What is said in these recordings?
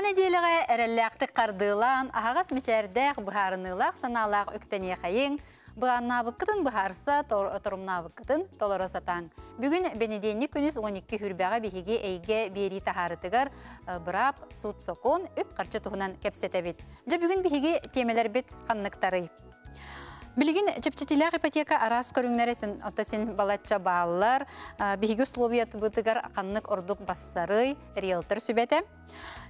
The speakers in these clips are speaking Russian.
Аңа неделеге әрелләкті қардылан, ағағас мечәрдәқ бұхарынылақ саналақ үктәне қайың, бұғанна бұққытын бұхарса тұрымна бұққытын толора сатаң. Бүгін бенеденні күніс 12 хүрбәға бігеге әйге бері тахарытыгар бұрап суд сокон үп қарчы тұғынан кәпсетәбет. Жа бүгін бігеге темелер бет қаннықтары. Билигин чепчетилях ипотека арас көрүңнәресин отасин балача баалар биһиги условият бытыгар каннык ордук бассары риэлтор сүбәте.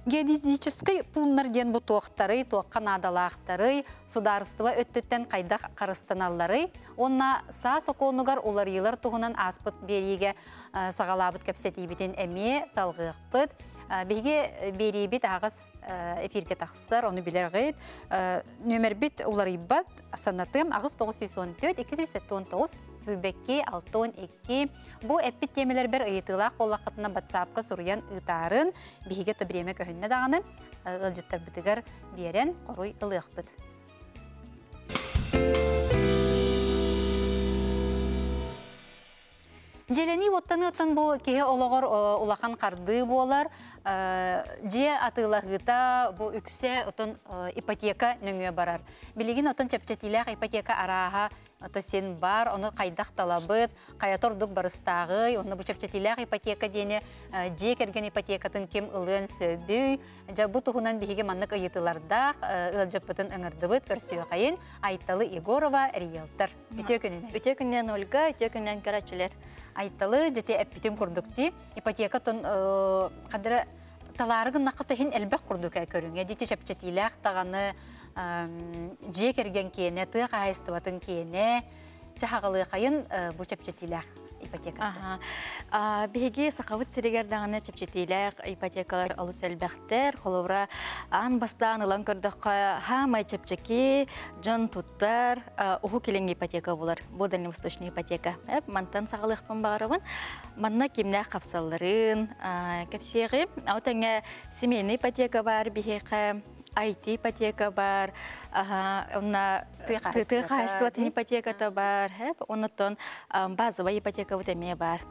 Геодезический пуннар ден бу туақтары, туаққан адалақтары, сударыстыва өттөттен қайдақ қарыстаналары, онна са соқонугар олар елар туғынан аспыт береге сағалабыт кәпсетейбітен әме салғықпыт, Беге беребит ағыз эфирге тақсыр, оны білер ғайд. Нөмір бит олар иббат, санатым ағыз 914, Түлбекки, Алтон, Экки. Бу әппіт темелер бір ұйытылақ олақытына батсапқы сұрыян ұйтарын бейге төбіреме көхінне дағаны ұлжыттар бітігір берен құруй ұлық біт. Желени оттаны оттан бұл кеге олығыр улахан қарды болар. Же атылағыта бұл үксе оттан ипотека нөңе барар. Білеген оттан ақ ипотека араға то сен бар, оны қайдақ талабыт, қаятор дұқ барыстағы, оны бұчап жетіләғ ипотека дене, ә, же керген ипотекатын кем ұлын сөбүй, жа бұ тұғынан бігеге маннық ұйытылардақ, ұлы ә, жаппытын қайын Айталы Егорова риелтор. Үте күнінен? Ольга, үте күнінен Карачулер. Айталы жете әппетім құрдықты, ипотека тұн ә, қадыры таларығын нақытығын әлбәк құрдық әкөріңе, дете шәпчетіләқ тағаны, же керген кене, тыға хайстыватын кене, жахағылы қайын бұ чепчетилях ипотека. Беге сақавыт сирегердағаны чепчетилях ипотекалар алу сәлбәқтер, қолывра ан бастан ұлан көрдіққа хамай чепчеки, жон туттар, ұху келен ипотека болар. Бұл дальневосточный ипотека. Мантан сағалықпын бағарывын, манна кемнә қапсаларын, кәпсеғі, аутаңа семейный ипотека бар, беге IT ипотека бар, онна тыхайстватын ипотека бар, онытон базовый ипотека өтеме бар.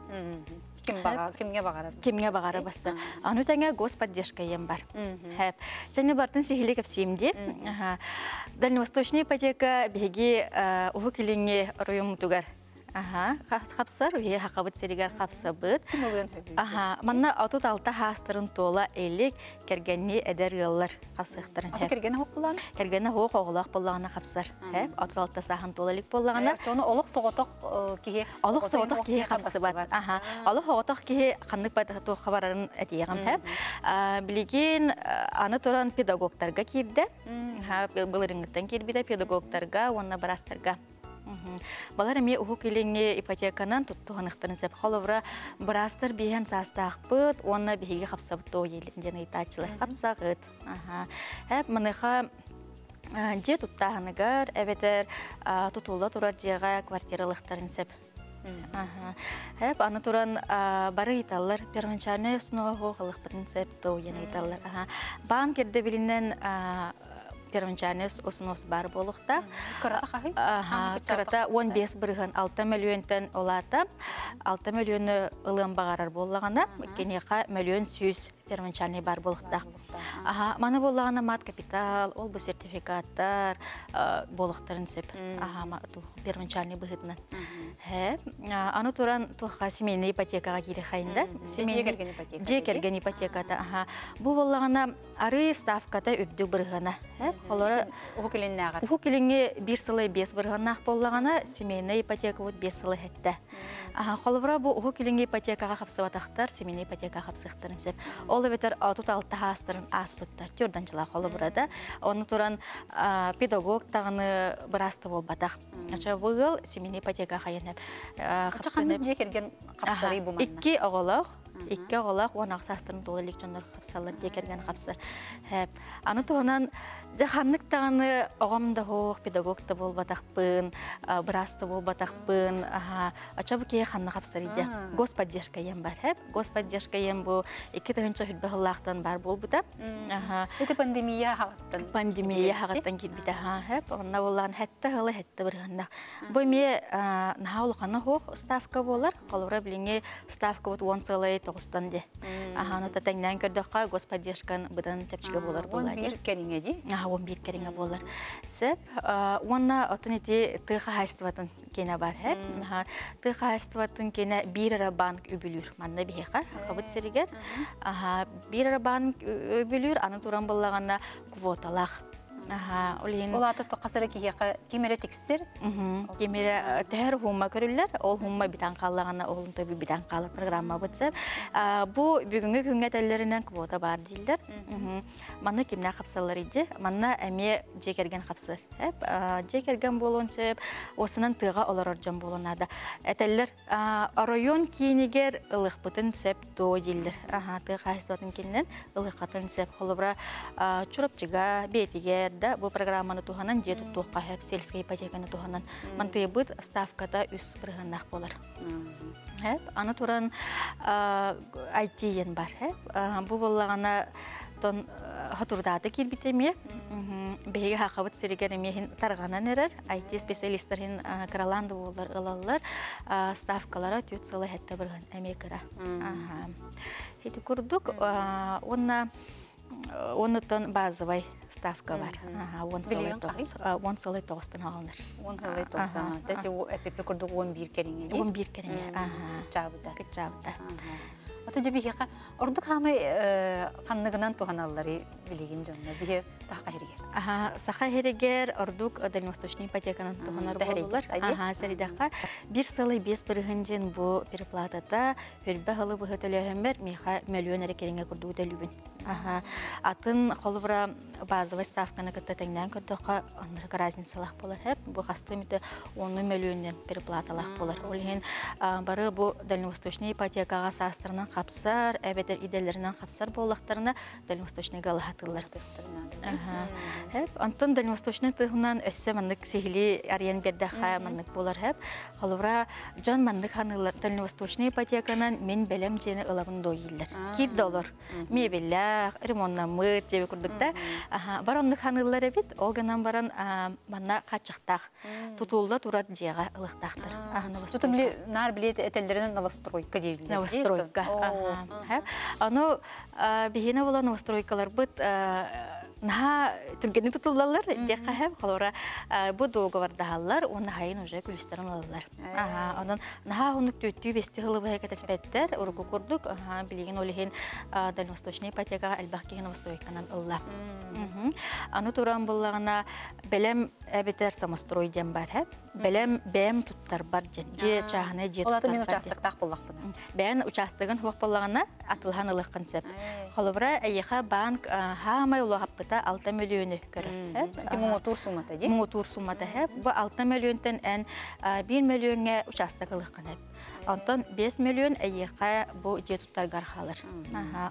Кимге бағарабыз? Кимге бағарабызды. Аны господдержка ем бар. Және бартын сихилі кәпсейімде. Дальневосточный ипотека беге ұғы келіңе ройым тұғар. Аха, хапсар, э, ве хақабыт серегар хапсабыт. Аха, манна атут алта хастырын тола әлік кергені әдір яллар қапсықтырын. Ата кергені хоқ болан? Кергені хоқ оғылақ болағына хапсар. Атут алта сахан тола элек болағына. Олық соғытық кеге? Олық соғытық олық соғытық кеге қандық байды аны педагогтарға. Бұл. Балар эме уху келеңе ипотеканан туттуғанықтарын сәп холовра бірастыр бейен састақпыт, онна бейге қапсабыт о елінден айтачылы қапсағыт. Әп мұныға же туттағыныгар, әветер тұтулы тұрар жеға квартиралықтарын сәп. Әп аны туран бары италлар первоначальный основа хоғылық бітін сәп то ен италлар. Бан керді білінен первоначальный осынос бар болуқта. Кырата қағи? Кырата 15 бірген 6 миллионтен олата, 6 миллионы ылым бағарар болағана, кенеқа миллион сүйіз первоначальный бар болуқта. Аха, маны болағана мат капитал, ол бұл сертификаттар болуқтарын сөп. Аха, первоначальный бұғытынан. Ану аны туран тухка семейный ипотекага кире хайында. Семейный ипотека. Же ипотекада. ипотека та, аха. Бу боллагана ары ставката үрдү биргана. Хә, холора укуленне агат. Укуленге 1.5 бирганах боллагана семейный ипотека вот 5 сылы хәттә. Аха, холора бу укуленге ипотекага хапсыватахтар, семейный ипотека хапсыхтырын сеп. Ол бетер атут алты хастырын аспыттар. Төрдән жыла холорада. Оны тұран педагог тагыны бол батақ. Бұл бу семейный ипотека хайынып. Э, Қачақанды жекерген қапсары ақсастырын толы электрондар қапсалып, жекерген қапсар. Аны тұғынан Жаханнык таны огамда хоох педагог та болбатахпын, браста болбатахпын, аха, ачабы ке ханна хапсарыйда. Господдержка ям бар хэп, господдержка ям бу, икки тагынча хүлбахыллахтан бар болбуда. Аха. Это пандемия хагаттан. Пандемия хагаттан кирбит аха хэп, онна болан хэтта халы хэтта бир ханна. Бу ме нахаулы ханна хоох ставка болар, колора билинге ставка вот 1,9 де. Аха, ну татаңнан көрдөкка господдержкан быдан тепчиге болар болар. Он бир ди он бир кереңе болар. Сеп, онна отын ете тыға хайстыватын кене бар хет. Тыға хайстыватын кене бир ара банк үбілір. Манна бейқа, хабыт серігер. Бир ара банк э, үбілір, аны туран болағанна квоталақ Аха, олин Ол аты тоқасыра киһиэка кимере тиксир. Кемере тәһәр хумма көрүлләр, ол хумма битан каллагана олун таби битан калы программа бутсып. Бу бүгүнгү күнгө теллеринен квота бар дилдер. Манна кимне капсалар иде, манна эме жекерген капсыр. Хеп, жекерген болонсып, осынан тыга олар жан болонада. Этеллер район кинигер ылык бутын сеп то дилдер. Аха, тыга хайсатын киннен ылык катын сеп холобра чурапчыга, бетигер бәдді бұл программаны туғанан жеті туыққа хәп сельская ипотеканы туғанан манты бұд ставката үс бірғаннақ болар. Хәп аны туран айтиен бар хәп бұл болағана тон хатурдаты кирбитеме беге хакабыт сиригер мехин тарганан эрер айти специалистларин краланды болар ылаллар ставкалара түт сылы хетте бирген эмекара ага эти курдук онна онытын базовый ставка бар. Он. Он целый тоғыстын алыныр. Он целый 11 кереңе. 11 кереңе. Ота же бихе ордук хамы э, ханныгынан туганаллары билигин жонна бихе таха херге. Аха, саха херге ордук э, дальневосточный ипотеканан туганар болдулар. Аха, саридахка бир сылы бес биргенден бу переплатата вербе халы бу хөтөлөһөмбер миха миллион эрекеринге курду дөлүбүн. Аха, атын холбра базовый ставканы кытта теңден көрдөккө анырга разницалах болар хеп. Бу хасты мите 10 миллионден переплаталах болар. Ол бары бу дальневосточный ипотекага састырынан қапсар, әбедер иделерінен қапсар болақтарына дальвосточный галы хатылар. Әп, антон дальвосточный тұғынан өссі мандық сегілі ариян берді қа мандық болар әп. Қалуыра жан мандық ханылар дальвосточный ипотеканан мен бәлем жені ұлағын дойылдар. Кит долар, мебелләқ, ремонна мұт, жебе күрдікті. Бар ондық ханылар әбет, ол ғанан баран манна қатшықтақ, тұтуылда тұрар жеға ұлықтақтыр. Тұтым нар білет әтелдерінің новостройка дейілдер. Новостройка. Ага. Оно бігіне була новостройкалар бит на түргенник тутуллалар дек қаһам холора бу договор дахаллар он хайын уже күлүстәрен алалар. Э. Аха анан наха хунук төттү бести хылы бая кетеспеттер ургу курдук аха билеген олехин дальневосточный ипотека албахкин ұлла ылла. Аны туран буллагына белем әбетер самострой дем бар хәп белем бәм туттар бар ден же чахны же олар мен участок тақ буллак буна бән участогын хуак буллагына атылган ылык концепт холобра әйха банк хамай улахап суммата алта миллион кер. Эти суммата суммата алта миллионтен бир миллионге участокалык кынып. Антон 5 миллион э, әйеқа бұ жетуттарғар қалыр.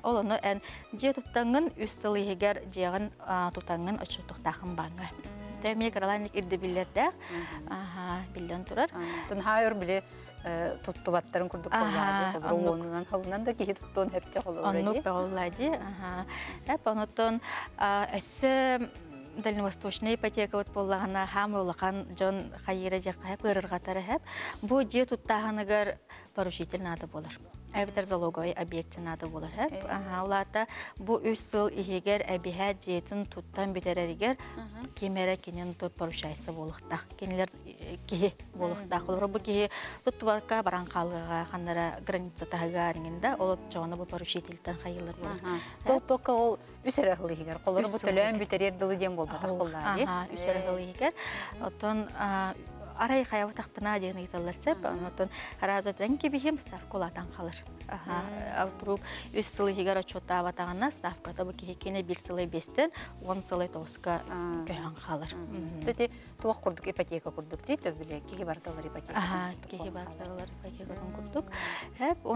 Олыны ән э, жетуттаңын үстілігігер жеғын тұтаңын ұшықтықтақын баңы. Білерді, білден тұрар. Біле туттубаттарын курдук болбады онунан хабынан да кихи туттун хэпте холор онну аха эп онотон эссе дальневосточная ипотека вот боллагана хам улахан жон хайыра жакка хэп ырырга тара хэп бу же туттаганагар поручитель надо болар Әбітір залоговый объектінады болыр. Оларда бұл үш сыл егер әбі әд жетін тұттан бітерерігер кемері кенен тұт барушайсы болықтақ. Кенелер э, кей болықтақ. Олар бұл кеге тұттыбарқа баран қалғыға қандыра граница тағыға әрінгенде ол жоғына бұл порушетілтен қайылыр болыр. Тұт ол үш. Қолыр бұл түлі арай қаяу тақпына деген айталарсып дәң разотен кебихим ставкулатан қалыр автрук өз сылы хигара чота аватағына ставка табы кехекене бір сылы бестен он сылы тоска көйхан қалыр төте туақ құрдық ипотека құрдық дейді кеге барталар ипотека кеге барталар ипотека құрдық әп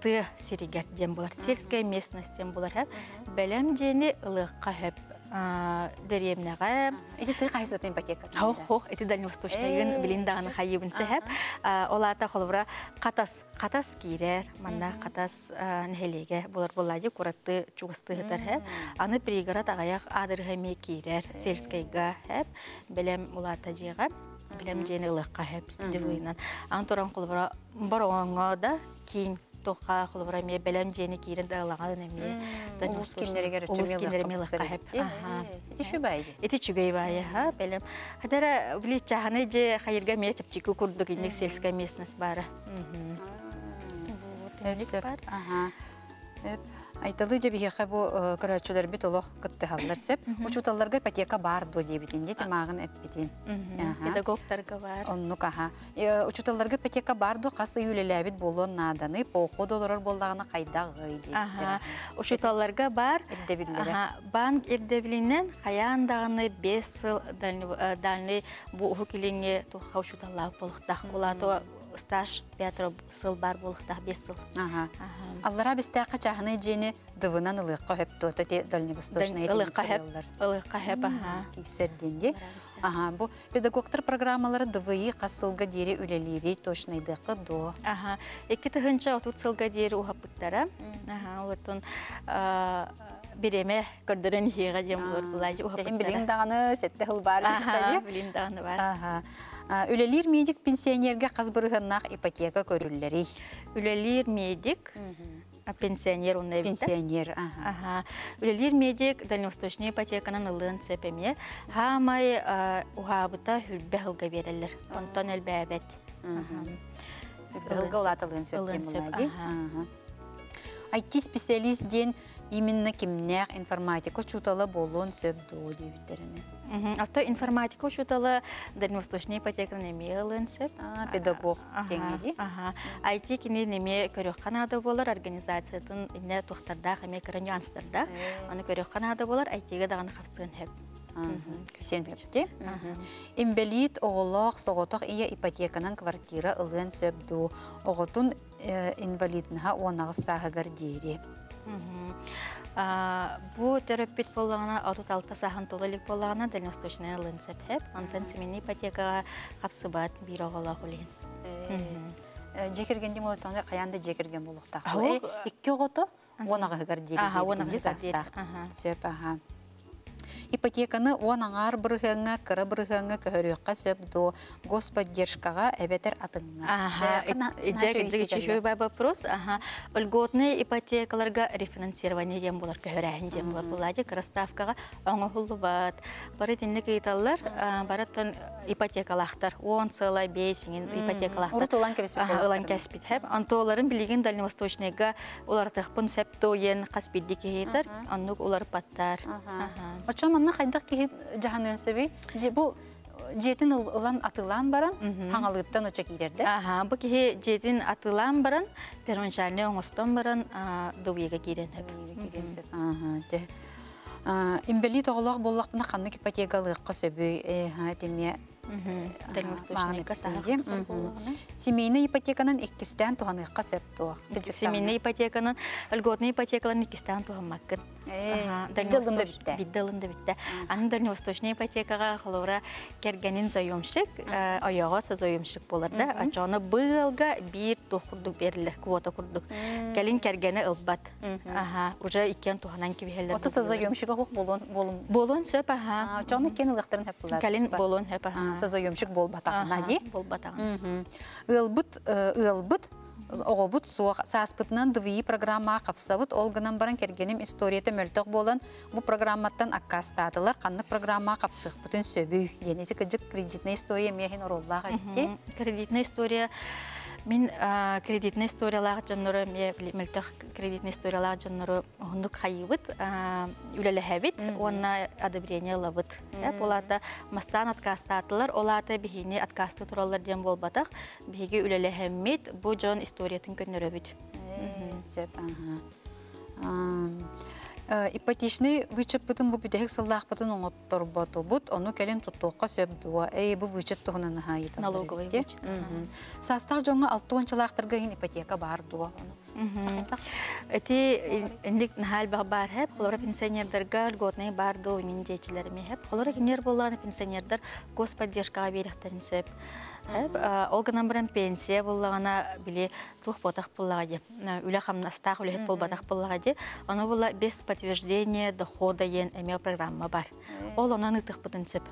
ты сиригерден булар, сельская местностьтен булар һәм бәләм дени ылыкка һәп деревняга. Эти ты хайсы тен пакет. Хох, хох, эти дальневосточныйын билиндагын хайыбын сәһәп, олата холбра катас, катас кире, манна катас нехелеге булар булады куратты чугысты хәтер хэ Аны пригород агаяк адыр хәме кире, э. сельскайга һәп, беләм улата җыга. Беләм дени ылыкка һәп, дилуйнан. Антуран холбра бар оңга да кин тоққа бәлем бәлем. Білет же қайырға сельская местность бары. Әп. Әп Айталы же бихеха бу көрәчүләр бит олох кытты халлар сеп. Учуталларга ипотека бар до дебитин де темагын эппитин. Педагогтарга бар. Онну каха. Учуталларга ипотека бар до касы юлеләбит болон наданы похо доллар боллагына кайда гый ди. Ага. Ушуталларга бар. Ага. Банк ирдебилинен хаяндагыны 5 жыл дальный бу хукилинге стаж пятро сыл бар болықтақ бес сыл. Аллара бісті ақы чағыны жені дывынан ылыққа хөп тұты де дальневосточный аха. Бұл педагогтар программалары ДВИ қасылға дере үлелері точныйдықы до. Аха, екі тұхынша дере ұхапыттара. Аха, отын береме көрдірін еға дем дағаны сәтті бар. Аха, дағаны бар. Аха. Үлелер медик пенсионерге қазбырығыннақ ипотека көрілілері. Үлелер медик, пенсионер ондай Пенсионер, аға. Үлелер медик дальневосточный ипотеканың ылын цепеме, хамай ухабыта хүлбе хылға берелер. Онтон әлбәбәт. Хылға олат ылын сөпкен IT-специалист ден именно кимнях информатика чутала болон сөп дебиттерине. Авто информатика чутала дальневосточный ипотека ғылын сөп. Педагог теңгеди. IT не неме көрөккан ада болар организациятын ине тұқтарда, хаме көрөнү. Э. Аны ада болар IT-ге даган қапсығын хөп сенбепти имбелит оголох соғотох ия ипотеканан квартира ылын сөбду оғотун э, инвалиднаха онағыз сағыгар дейри Бу терапит боллағына аутут алта сахан толылик боллағына дальносточный ылын сөбхэп антан семейный ипотекаға қапсыбат бир оголох улин э, э, жекергенде мол тоны қаянды жекерген болуқтақ. Икки оғото онағы гардири дейін дейін дейін дейін ипотеканы он аңар бұрығыңа, кыры бұрығыңа көхөріққа сөп до господдержкаға әбетер атыңа. Э, Жегі бай вопрос, үлготны ипотекаларға рефинансирование дем болар, көхөрәйін дем болар, бұлады қырыставкаға оңы хұлы бат. Бары дінлік ейталар, бары тұн ипотекалақтар, 10 сылай, 5 ипотекалақтар. Ұрыт ұлан кәспет. Ұлан кәспет. Антоларын білеген дальневосточныйға олар тұқпын сәп тойын, қаспетді кейтер, аннық олар паттар. Ага манна қайдақ ки жаһаннан сөбей же бу жетин ылан атылан баран хаңалыттан оча кирерде аха бу ки жетин атылан баран первоначальный оңостон баран дубиге кирен аха те. Имбели тоголок боллакна канны ипотекалык кысы сөбүй эха теме Семейный ипотеканын иккистен туғаныйыққа сөп туақ. Семейный ипотеканын, льготный ипотекаларын иккистен туғанмаккын. Биддылында бітті. Бітті. Аны дальневосточный ипотекаға холора кергенін заемшик, ойоға э, со заемшик болырды. Ачаны бұғылға бір квота құрдық. Кәлін кергені ұлбат. Уже икен туғанан сөп, кен Сазаемщик бол батағына ди. Бол батагын. Ылбыт, ылбыт, оғобут суақ сааспытынан ДВИ программа қапсабыт олгынан баран кергенім историята мөлтөк болан бұл программаттан аккастатылар қаннық программа қапсық бүтін сөбүй. Денеті кіжік кредитная история мехин ороллаға. Кредитная история Мен кредитный историялар жанноры, ме милтах кредитный историялар жанноры хундук хайыбыт, үлелехебит, онна одобрение лабыт. Э, оларда мастан откаста атылар, оларда бігіне откасты туралар дем болбадық, бігі үлілі үлелехеммит, бу жон историятын көннөрөбит. Сөп, ага. Ипотечный вычет бутын бу бидех саллах бутын оңоттор боту бут, оны келин туттуққа сөп дуа, эй бу вычет туғынан наһайытын. Налоговый вычет. Састақ жоңа алтуын чылақтырға ин ипотека бар дуа. Эти индик нахал ба бар хеп, холора пенсионердерга льготный бар до миндечилерме хеп. Холора кинер болланы пенсионердер господдержкага берехтерин сөп. Олганан бірін пенсия болағана біле тұлық ботақ болаға де. Үләқамын астақ үләхет бол батақ болаға де. Оны бола без подтверждение дохода ен әмел программа бар. Ол онан ұтық бұтын түсіп.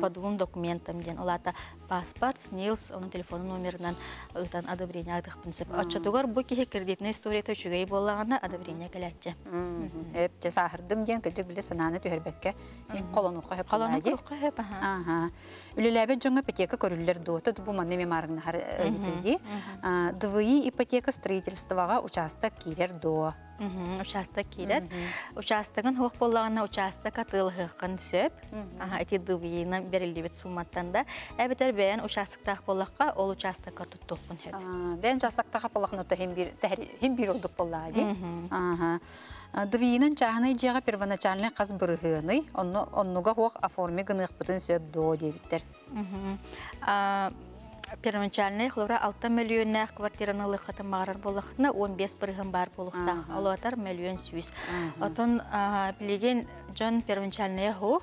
По двум документам ден. Олата паспорт, СНИЛС, оның телефоны номерінен ұтан э, одобрение адық бұтын түсіп. Отчатығар бұл кеге кредитная история төчігей болағана одобрение кәләтте. Әп жасағырдым ден кәдік біле сананы түйірбәкке. Қолон ұқы әп. Қолон ұқы әп. Үліләбі жүңі пәтекі көрілілер дуаты дуыты бу манны мемарыгны хар итиди. ДВИ ипотека строительствоға участок кирер до. Участок кирер. Участогын хоқ боллағына участок атыл хықын сөп. Аха, әте дывиына берілді бет суматтан да. Әбітер бәйін участоктақ боллаққа ол участокқа тұттықпын хөп. Бәйін участоктақ боллақына хем бір олдық боллаға де. Дывиынан чағыны жеға первоначальный қаз бұрығыны, оннуға хоқ аформе гынық бұтын сөп до дебіттер первоначальный хлора 6 миллионнах квартираны лыхаты мағарар болықытына 15 біргін бар болықтақ. Алуатар миллион сүйіз. Отын білеген жон первоначальный хоқ,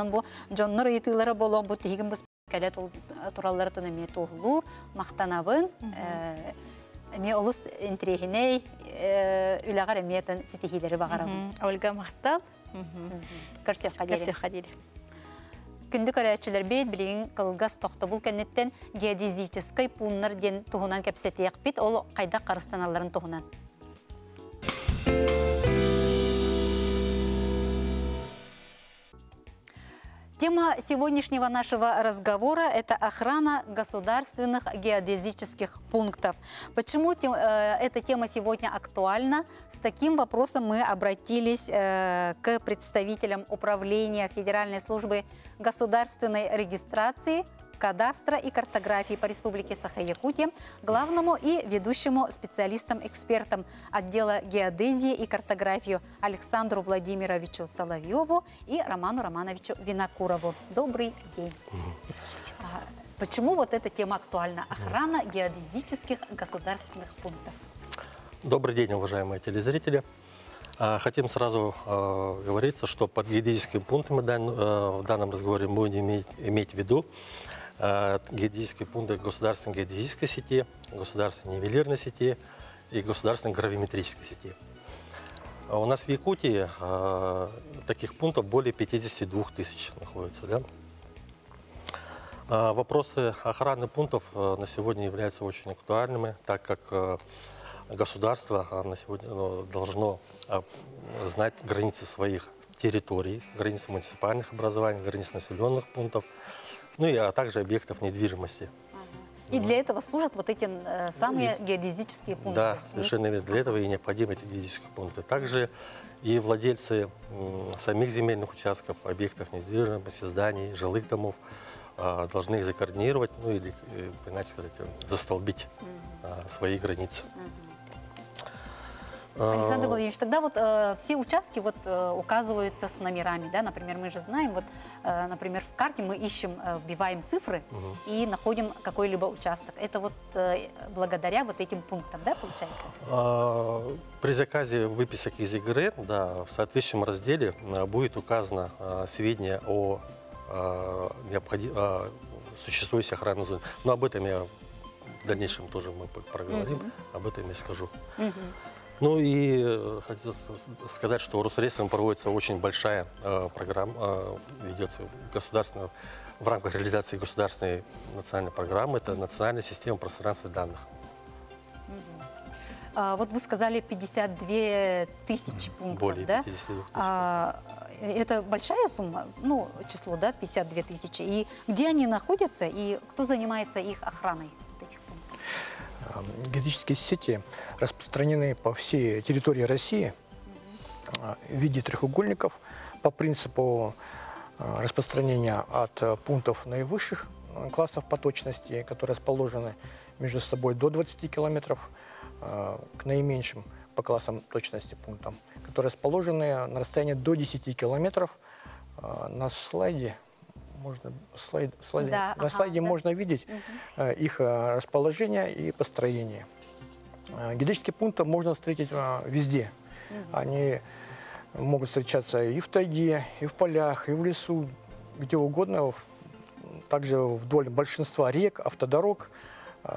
онон бу жоннор ыйтыылары боло бұл тигин бус кэлет туралларытын эми тоолуур мақтанабын эми олус интрехиней үлағар эметин ситихилери багарабын ольга мақтал. көрсөкка қадері. Күнді күндүк әләчілер бейт білеген қылғас тоқты бұл кәнеттен геодезической пуннар ден тұғынан кәпсетеяқ бит ол қайда қарыстаналарын тұғынан. Тема сегодняшнего нашего разговора – это охрана государственных геодезических пунктов. Почему э, эта тема сегодня актуальна? С таким вопросом мы обратились э, к представителям Управления Федеральной службы государственной регистрации кадастра и картографии по Республике Саха-Якутия, главному и ведущему специалистам-экспертам отдела геодезии и картографию Александру Владимировичу Соловьеву и Роману Романовичу Винокурову. Добрый день. А, почему вот эта тема актуальна? Охрана геодезических государственных пунктов. Добрый день, уважаемые телезрители. А, хотим сразу э, говориться, что под геодезическими пунктами э, в данном разговоре мы будем иметь, иметь в виду геодезические пункты государственной геодезической сети, государственной нивелирной сети и государственной гравиметрической сети. У нас в Якутии таких пунктов более 52 тысяч находится. Да? Вопросы охраны пунктов на сегодня являются очень актуальными, так как государство на сегодня должно знать границы своих территорий, границы муниципальных образований, границы населенных пунктов, ну и а также объектов недвижимости. И для этого служат вот эти э, самые и, геодезические пункты? Да, совершенно верно. Для этого и необходимы эти геодезические пункты. Также и владельцы самих земельных участков, объектов недвижимости, зданий, жилых домов э, должны их закоординировать, ну или, э, иначе сказать, застолбить э, свои границы. Александр Владимирович, тогда вот э, все участки вот э, указываются с номерами, да, например, мы же знаем, вот, э, например, в карте мы ищем, э, вбиваем цифры угу. и находим какой-либо участок. Это вот э, благодаря вот этим пунктам, да, получается? А, при заказе выписок из игры, да, в соответствующем разделе э, будет указано э, сведения о э, необходи... э, существующей охранной зоне. Но об этом я в дальнейшем тоже мы проговорим, угу. об этом я скажу. Угу. Ну и э, хотел сказать, что Росрейсом проводится очень большая э, программа, э, ведется государственная, в рамках реализации государственной национальной программы, это национальная система пространства данных. А, вот вы сказали 52 тысячи пунктов, Более да? 52 тысяч. А, это большая сумма, ну, число, да, 52 тысячи. И где они находятся, и кто занимается их охраной? А, Геодезические сети распространены по всей территории России а, в виде треугольников по принципу а, распространения от пунктов наивысших классов по точности, которые расположены между собой до 20 километров, к наименьшим по классам точности пунктам, которые расположены на расстоянии до 10 километров. На слайде можно слайд, слайде- Да, на ага, слайде да. можно видеть э, их э, расположение и построение. Э, Геодезические пункты можно встретить везде. Они могут встречаться и в тайге, и в полях, и в лесу, где угодно. Также вдоль большинства рек, автодорог.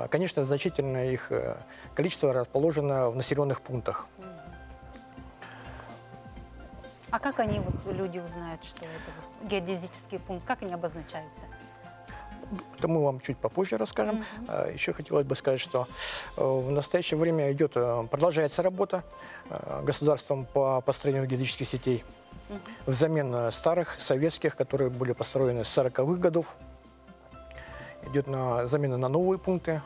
Конечно, значительное их количество расположено в населенных пунктах. А как они, вот, люди узнают, что это геодезический пункт? Как они обозначаются? Это мы вам чуть попозже расскажем. А, Еще хотелось бы сказать, что э, в настоящее время идет, э, продолжается работа э, государством по построению геодезических сетей взамен э, старых советских, которые были построены с 40-х годов. Идет на замена на новые пункты.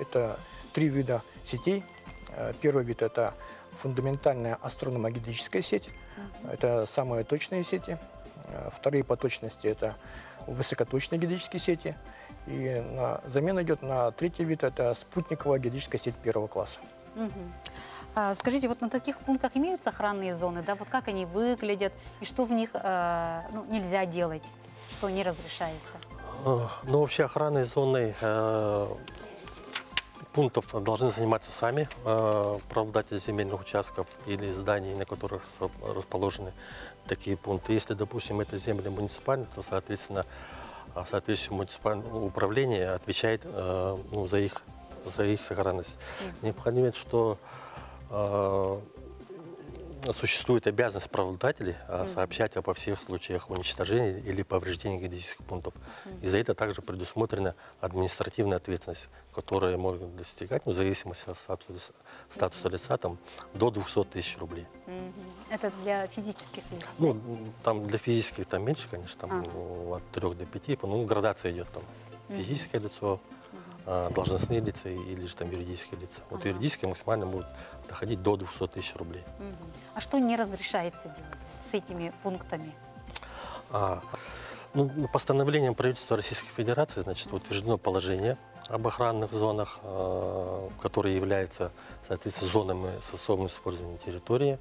Это три вида сетей. Первый вид – это фундаментальная астрономогеодезическая сеть. Это самые точные сети. Э, Вторые по точности – это высокоточные геодезические сети. И на замену идет на третий вид – это спутниковая геодезическая сеть первого класса. А, скажите, вот на таких пунктах имеются охранные зоны, да? Вот как они выглядят и что в них э, ну, нельзя делать, что не разрешается? Ну, вообще охранной зоной э, пунктов должны заниматься сами э, правообладатели земельных участков или зданий, на которых расположены такие пункты. Если, допустим, это земли муниципальные, то, соответственно, а, соответствующее муниципальное управление отвечает э, ну, за их за их сохранность. Необходимо, что э, существует обязанность правообладателей а, сообщать обо всех случаях уничтожения или повреждения геодезических пунктов. И за это также предусмотрена административная ответственность, которая может достигать, ну, в зависимости от статуса, статуса лица, там, до 200 тысяч рублей. Это для физических лиц, Ну, там для физических там меньше, конечно, там ну, от 3 до 5, ну, градация идет там. Физическое лицо, должностные лица или же там юридические лица. Вот Ага. юридические максимально будут доходить до 200 тысяч рублей. А что не разрешается делать с этими пунктами? А, ну, постановлением правительства Российской Федерации значит, утверждено положение об охранных зонах, э, которые являются, соответственно, зонами с особым использованием территории.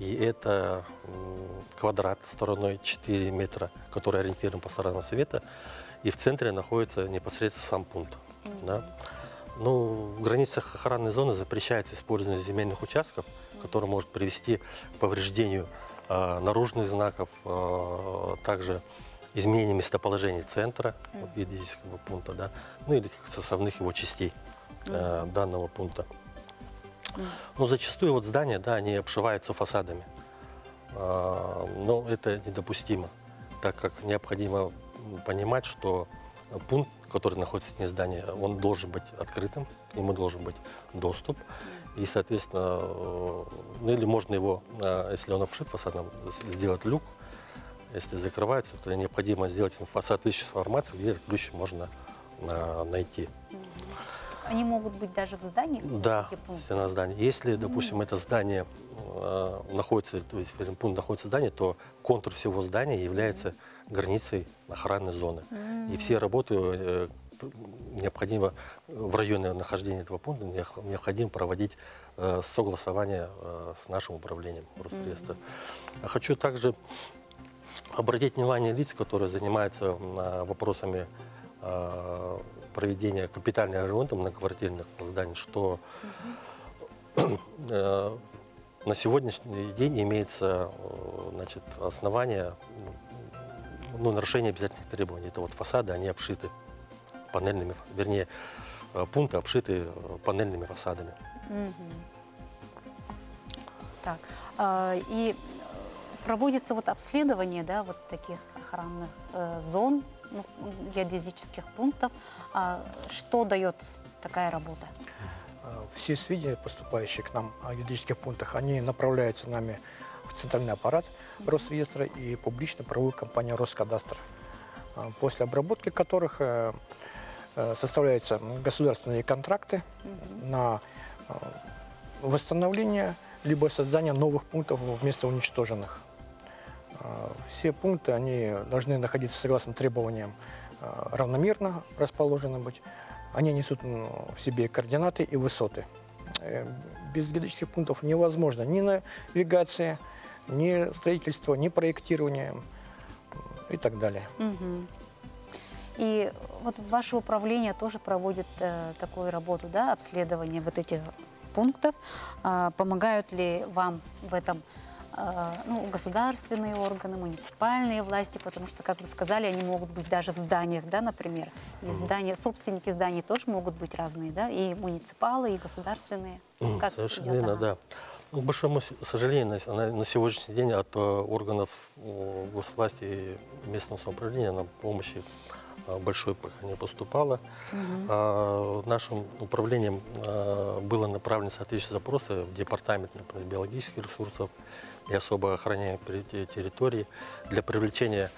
И это квадрат стороной 4 метра, который ориентирован по сторонам света. И в центре находится непосредственно сам пункт. Да? Ну, в границах охранной зоны запрещается использование земельных участков, которое может привести к повреждению э, наружных знаков, э, также изменение местоположения центра вот, геодезического пункта, да, ну или составных его частей э, данного пункта. Но зачастую вот здания, да, они обшиваются фасадами. А, Но это недопустимо, так как необходимо понимать, что пункт, который находится вне здания, он должен быть открытым, к нему должен быть доступ. И, соответственно, э, ну или можно его, э, если он обшит фасадом, сделать люк. Если закрывается, то необходимо сделать соответствующую информацию, где этот ключ можно э, найти. Они могут быть даже в зданиях? Да, пункты? стена здания. Если, допустим, это здание э, находится, то есть пункт находится в здании, то контур всего здания является границей охранной зоны. И все работы э, необходимо в районе нахождения этого пункта необходимо проводить э, согласование э, с нашим управлением Росреестра. Хочу также обратить внимание лиц, которые занимаются м, вопросами проведения капитального ремонта многоквартирных зданий, что э, на сегодняшний день имеется значит, основание ну, нарушения обязательных требований. Это вот фасады, они обшиты панельными, вернее, э, пункты обшиты э, панельными фасадами. Мгм. Так, а, и э, проводится вот обследование, да, вот таких охранных э, зон, ну, геодезических пунктов. А что дает такая работа? все сведения, поступающие к нам о юридических пунктах, они направляются нами в центральный аппарат Росреестра и публично-правовую компанию Роскадастр, а, после обработки которых э, э, составляются государственные контракты на э, восстановление либо создание новых пунктов вместо уничтоженных. Все пункты они должны находиться согласно требованиям равномерно расположены быть. Они несут в себе координаты и высоты. Э, Без геодезических пунктов невозможно ни навигация, ни строительство, ни проектирование и так далее. Мгм. И вот ваше управление тоже проводит э, такую работу, да, обследование вот этих пунктов. А, помогают ли вам в этом э, ну, государственные органы, муниципальные власти, потому что, как вы сказали, они могут быть даже в зданиях, да, например. И здания, собственники зданий тоже могут быть разные, да, и муниципалы, и государственные. Как Совершенно идет верно, да. К большому сожалению, на, сегодняшний день от э, органов э, госвласти и местного самоуправления нам помощи э, большой пока не поступало. А, Нашим управлением было направлено соответствующие запросы в департамент, например, биологических ресурсов и особо охраняемых терри- территорий для привлечения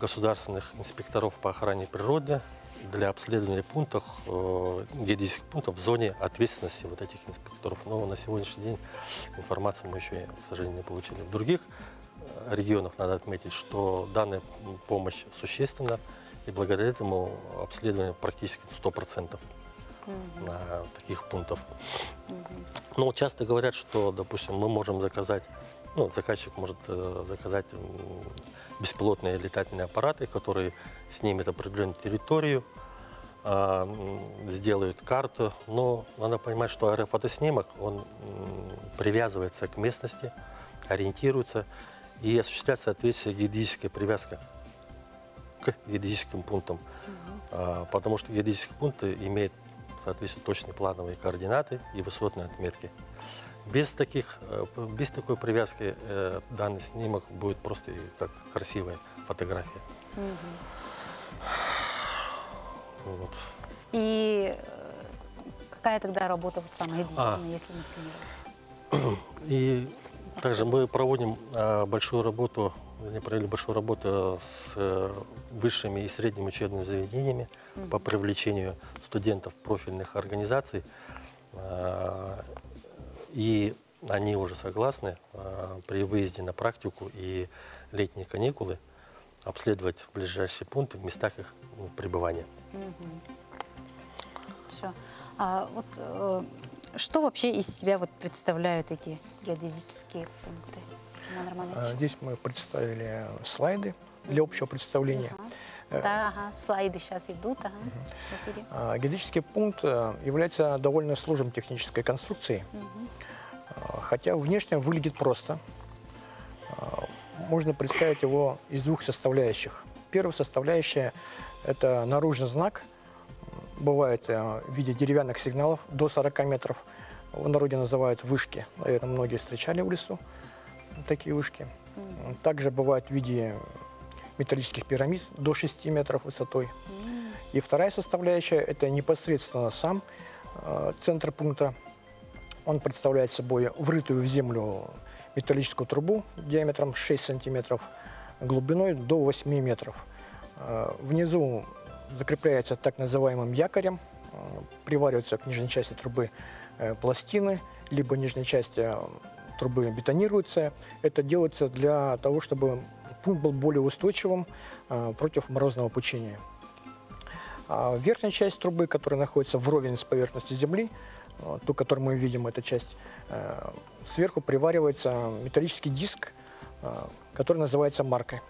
государственных инспекторов по охране природы для обследования пунктов, э, геодезических пунктов в зоне ответственности вот этих инспекторов. Но на сегодняшний день информацию мы еще, к сожалению, не получили. В других э, регионах надо отметить, что данная помощь существенна, и благодаря этому обследование практически 100% на таких пунктов. Но часто говорят, что, допустим, мы можем заказать, ну, заказчик может э, заказать беспилотные летательные аппараты, которые снимет определенную территорию, а, сделают карту, но надо понимать, что аэрофотоснимок, он привязывается к местности, ориентируется и осуществляет соответствие геодезическая привязка к геодезическим пунктам. А, потому что геодезические пункты имеют, соответственно, точные плановые координаты и высотные отметки. Без, таких, э, без такой привязки э, данный снимок будет просто как красивая фотография. Вот. И э, какая тогда работа вот самая А. единственная, если, например? И также мы проводим э, большую работу, вернее, провели большую работу с э, высшими и средними учебными заведениями по привлечению студентов профильных организаций. И они уже согласны при выезде на практику и летние каникулы обследовать ближайшие пункты в местах их ну, пребывания. Хорошо. А вот э, что вообще из себя вот представляют эти геодезические пункты? А? Здесь мы представили слайды для общего представления. Ага. Да, ага, слайды сейчас идут, ага, эфире. А, Геодезический пункт э, является довольно сложной технической конструкцией, А, хотя внешне выглядит просто. Можно представить его из двух составляющих. Первая составляющая – это наружный знак, бывает э, в виде деревянных сигналов до 40 метров. В народе называют вышки. Наверное, многие встречали в лесу такие вышки. Также бывает в виде металлических пирамид до 6 метров высотой. И вторая составляющая – это непосредственно сам э, центр пункта. Он представляет собой врытую в землю металлическую трубу диаметром 6 сантиметров, глубиной до 8 метров. Э, Внизу закрепляется так называемым якорем, э, привариваются к нижней части трубы э, пластины, либо нижняя часть трубы бетонируется. Это делается для того, чтобы пункт был более устойчивым против морозного пучения. А верхняя часть трубы, которая находится вровень с поверхностью земли, ту, которую мы видим, эта часть, сверху приваривается металлический диск, э, который называется маркой.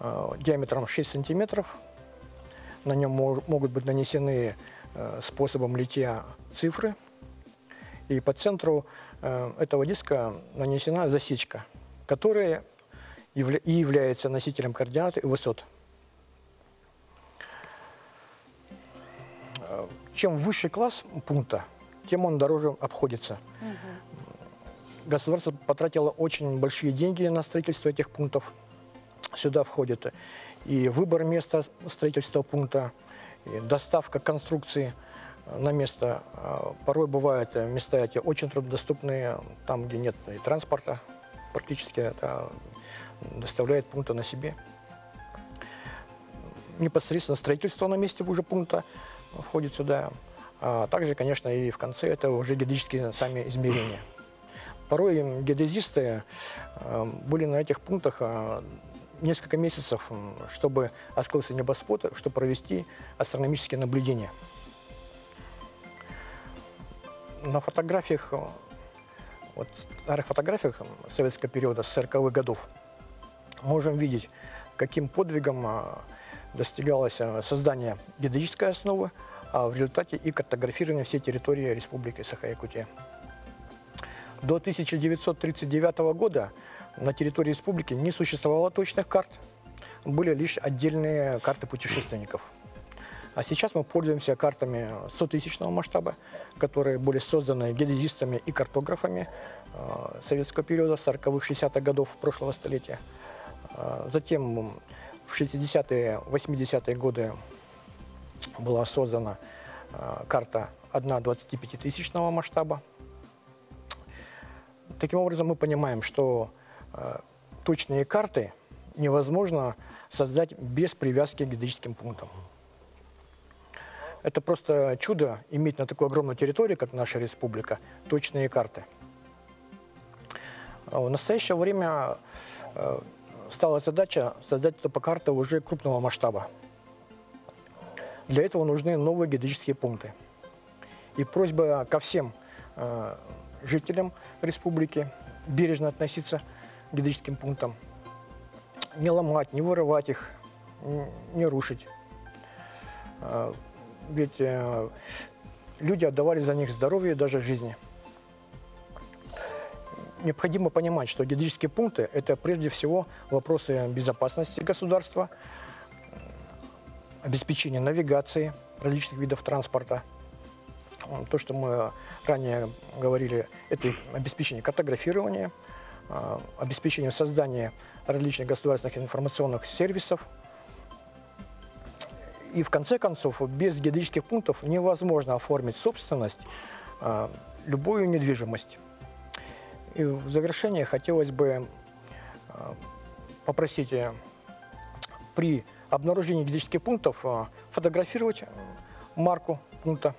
Э, Диаметром 6 сантиметров. На нем мо- могут быть нанесены э, способом литья цифры. И по центру э, этого диска нанесена засечка, которая и является носителем координат и высот. Э, Чем выше класс пункта, тем он дороже обходится. Государство потратило очень большие деньги на строительство этих пунктов. Сюда входит и выбор места строительства пункта, и доставка конструкции, на место. А, порой бывают места эти очень труднодоступные, там, где нет и транспорта, практически это доставляет пункта на себе. Непосредственно строительство на месте уже пункта входит сюда. А также, конечно, и в конце это уже геодезические сами измерения. Порой геодезисты э, были на этих пунктах э, несколько месяцев, чтобы открылся небосвод, чтобы провести астрономические наблюдения. На фотографиях, вот старых фотографиях советского периода, с 40-х годов, можем видеть, каким подвигом э, достигалось создание геодезической основы, в результате и картографирование всей территории Республики Саха-Якутия. До 1939 года на территории республики не существовало точных карт, были лишь отдельные карты путешественников. А сейчас мы пользуемся картами 100-тысячного масштаба, которые были созданы геодезистами и картографами э, советского периода, 40-х, 60-х годов прошлого столетия. Э, затем в 60-е, 80-е годы была создана э, карта 1 25-тысячного масштаба. Таким образом, мы понимаем, что э, точные карты невозможно создать без привязки к геодезическим пунктам. Это просто чудо иметь на такой огромной территории, как наша республика, точные карты. В настоящее время э, стала задача создать топокарты уже крупного масштаба. Для этого нужны новые геодезические пункты. И просьба ко всем э, жителям республики бережно относиться к геодезическим пунктам. Не ломать, не вырывать их, не рушить. Э, ведь э, люди отдавали за них здоровье и даже жизни. Необходимо понимать, что геодезические пункты – это прежде всего вопросы безопасности государства, обеспечение навигации различных видов транспорта. То, что мы ранее говорили, это обеспечение картографирования, а, обеспечение создания различных государственных информационных сервисов. И в конце концов, без геодезических пунктов невозможно оформить собственность, а, любую недвижимость. И в завершение хотелось бы а, попросить э, при обнаружение геодезических пунктов а, фотографировать марку пункта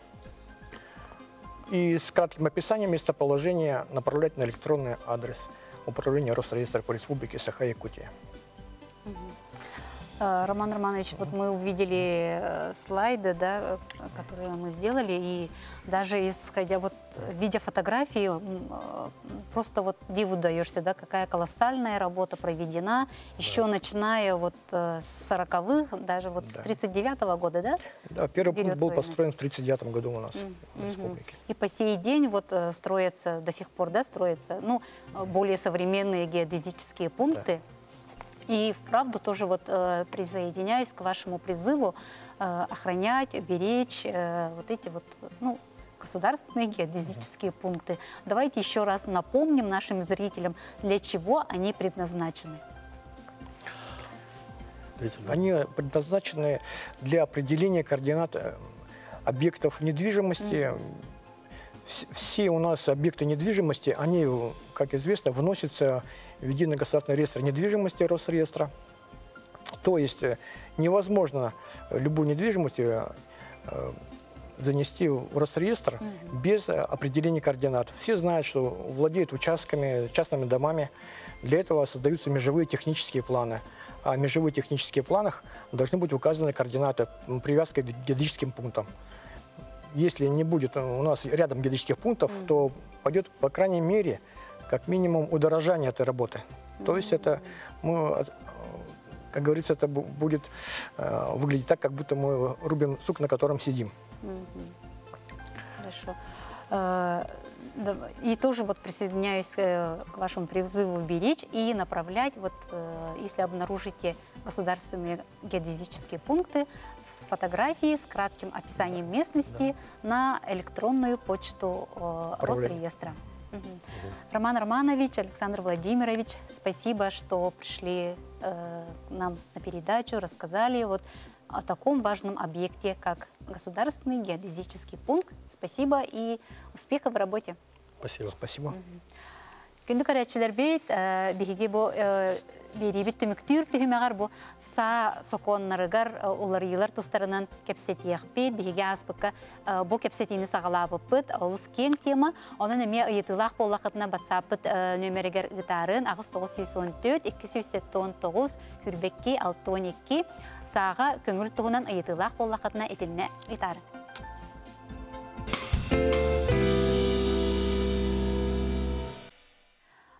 и с кратким описанием местоположения направлять на электронный адрес управления Росреестра по Республике Саха-Якутия. Э, Роман Романович, вот мы увидели э, слайды, да, э, которые мы сделали, и даже исходя вот, видя фотографии, просто вот диву даешься, да, какая колоссальная работа проведена, еще начиная вот с 40-х, даже вот да. с 39-го года, да? Да, первый пункт был построен в 39 году у нас mm -hmm. в республике. И по сей день вот строятся, до сих пор, да, строятся, ну, более современные геодезические пункты, да и вправду тоже вот э, присоединяюсь к вашему призыву э, охранять, беречь э, вот эти вот, ну, государственные геодезические пункты. Давайте еще раз напомним нашим зрителям, для чего они предназначены. Они предназначены для определения координат э, объектов недвижимости, mm -hmm все у нас объекты недвижимости, они, как известно, вносятся в единый государственный реестр недвижимости Росреестра. То есть э, невозможно любую недвижимость э, занести в Росреестр mm -hmm. без определения координат. Все знают, что владеют участками, частными домами. Для этого создаются межевые технические планы. А в межевых технических планах должны быть указаны координаты привязкой к геодезическим пунктам если не будет у нас рядом геодезических пунктов, mm. то пойдет, по крайней мере, как минимум удорожание этой работы. Mm. То есть это, мы, как говорится, это будет э, выглядеть так, как будто мы рубим сук, на котором сидим. Mm -hmm. Хорошо. Э, и тоже вот присоединяюсь э, к вашему призыву беречь и направлять, вот, э, если обнаружите государственные геодезические пункты, фотографии с кратким описанием да. местности да. на электронную почту э, Росреестра. Угу. Угу. Роман Романович, Александр Владимирович, спасибо, что пришли э, нам на передачу, рассказали. Вот о таком важном объекте, как Государственный геодезический пункт. Спасибо и успехов в работе. Спасибо. Спасибо. Күнді көрәтшілер бейт, бігі бұ берибит төмүктүр түһүмәгәр бу са соконнарыгар э, улар йылар тустарынан кепсетиякпит биһиге аспыкка э, бу кепсетини сагалабыппыт олус кең тема онан эме ыйытылак боллакытына батсаппыт э, нөмерегер ытарын агыз тогуз жүз он төрт эки жүз он тогуз хүрбекки алты он эки саага көңүл тугунан ыйытылак боллакытына этилне ытарын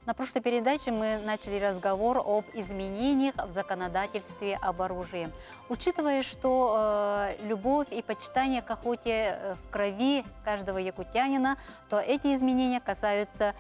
На прошлой передаче мы начали разговор об изменениях в законодательстве об оружии. Учитывая, что э, любовь и почитание к охоте э, в крови каждого якутянина, то эти изменения касаются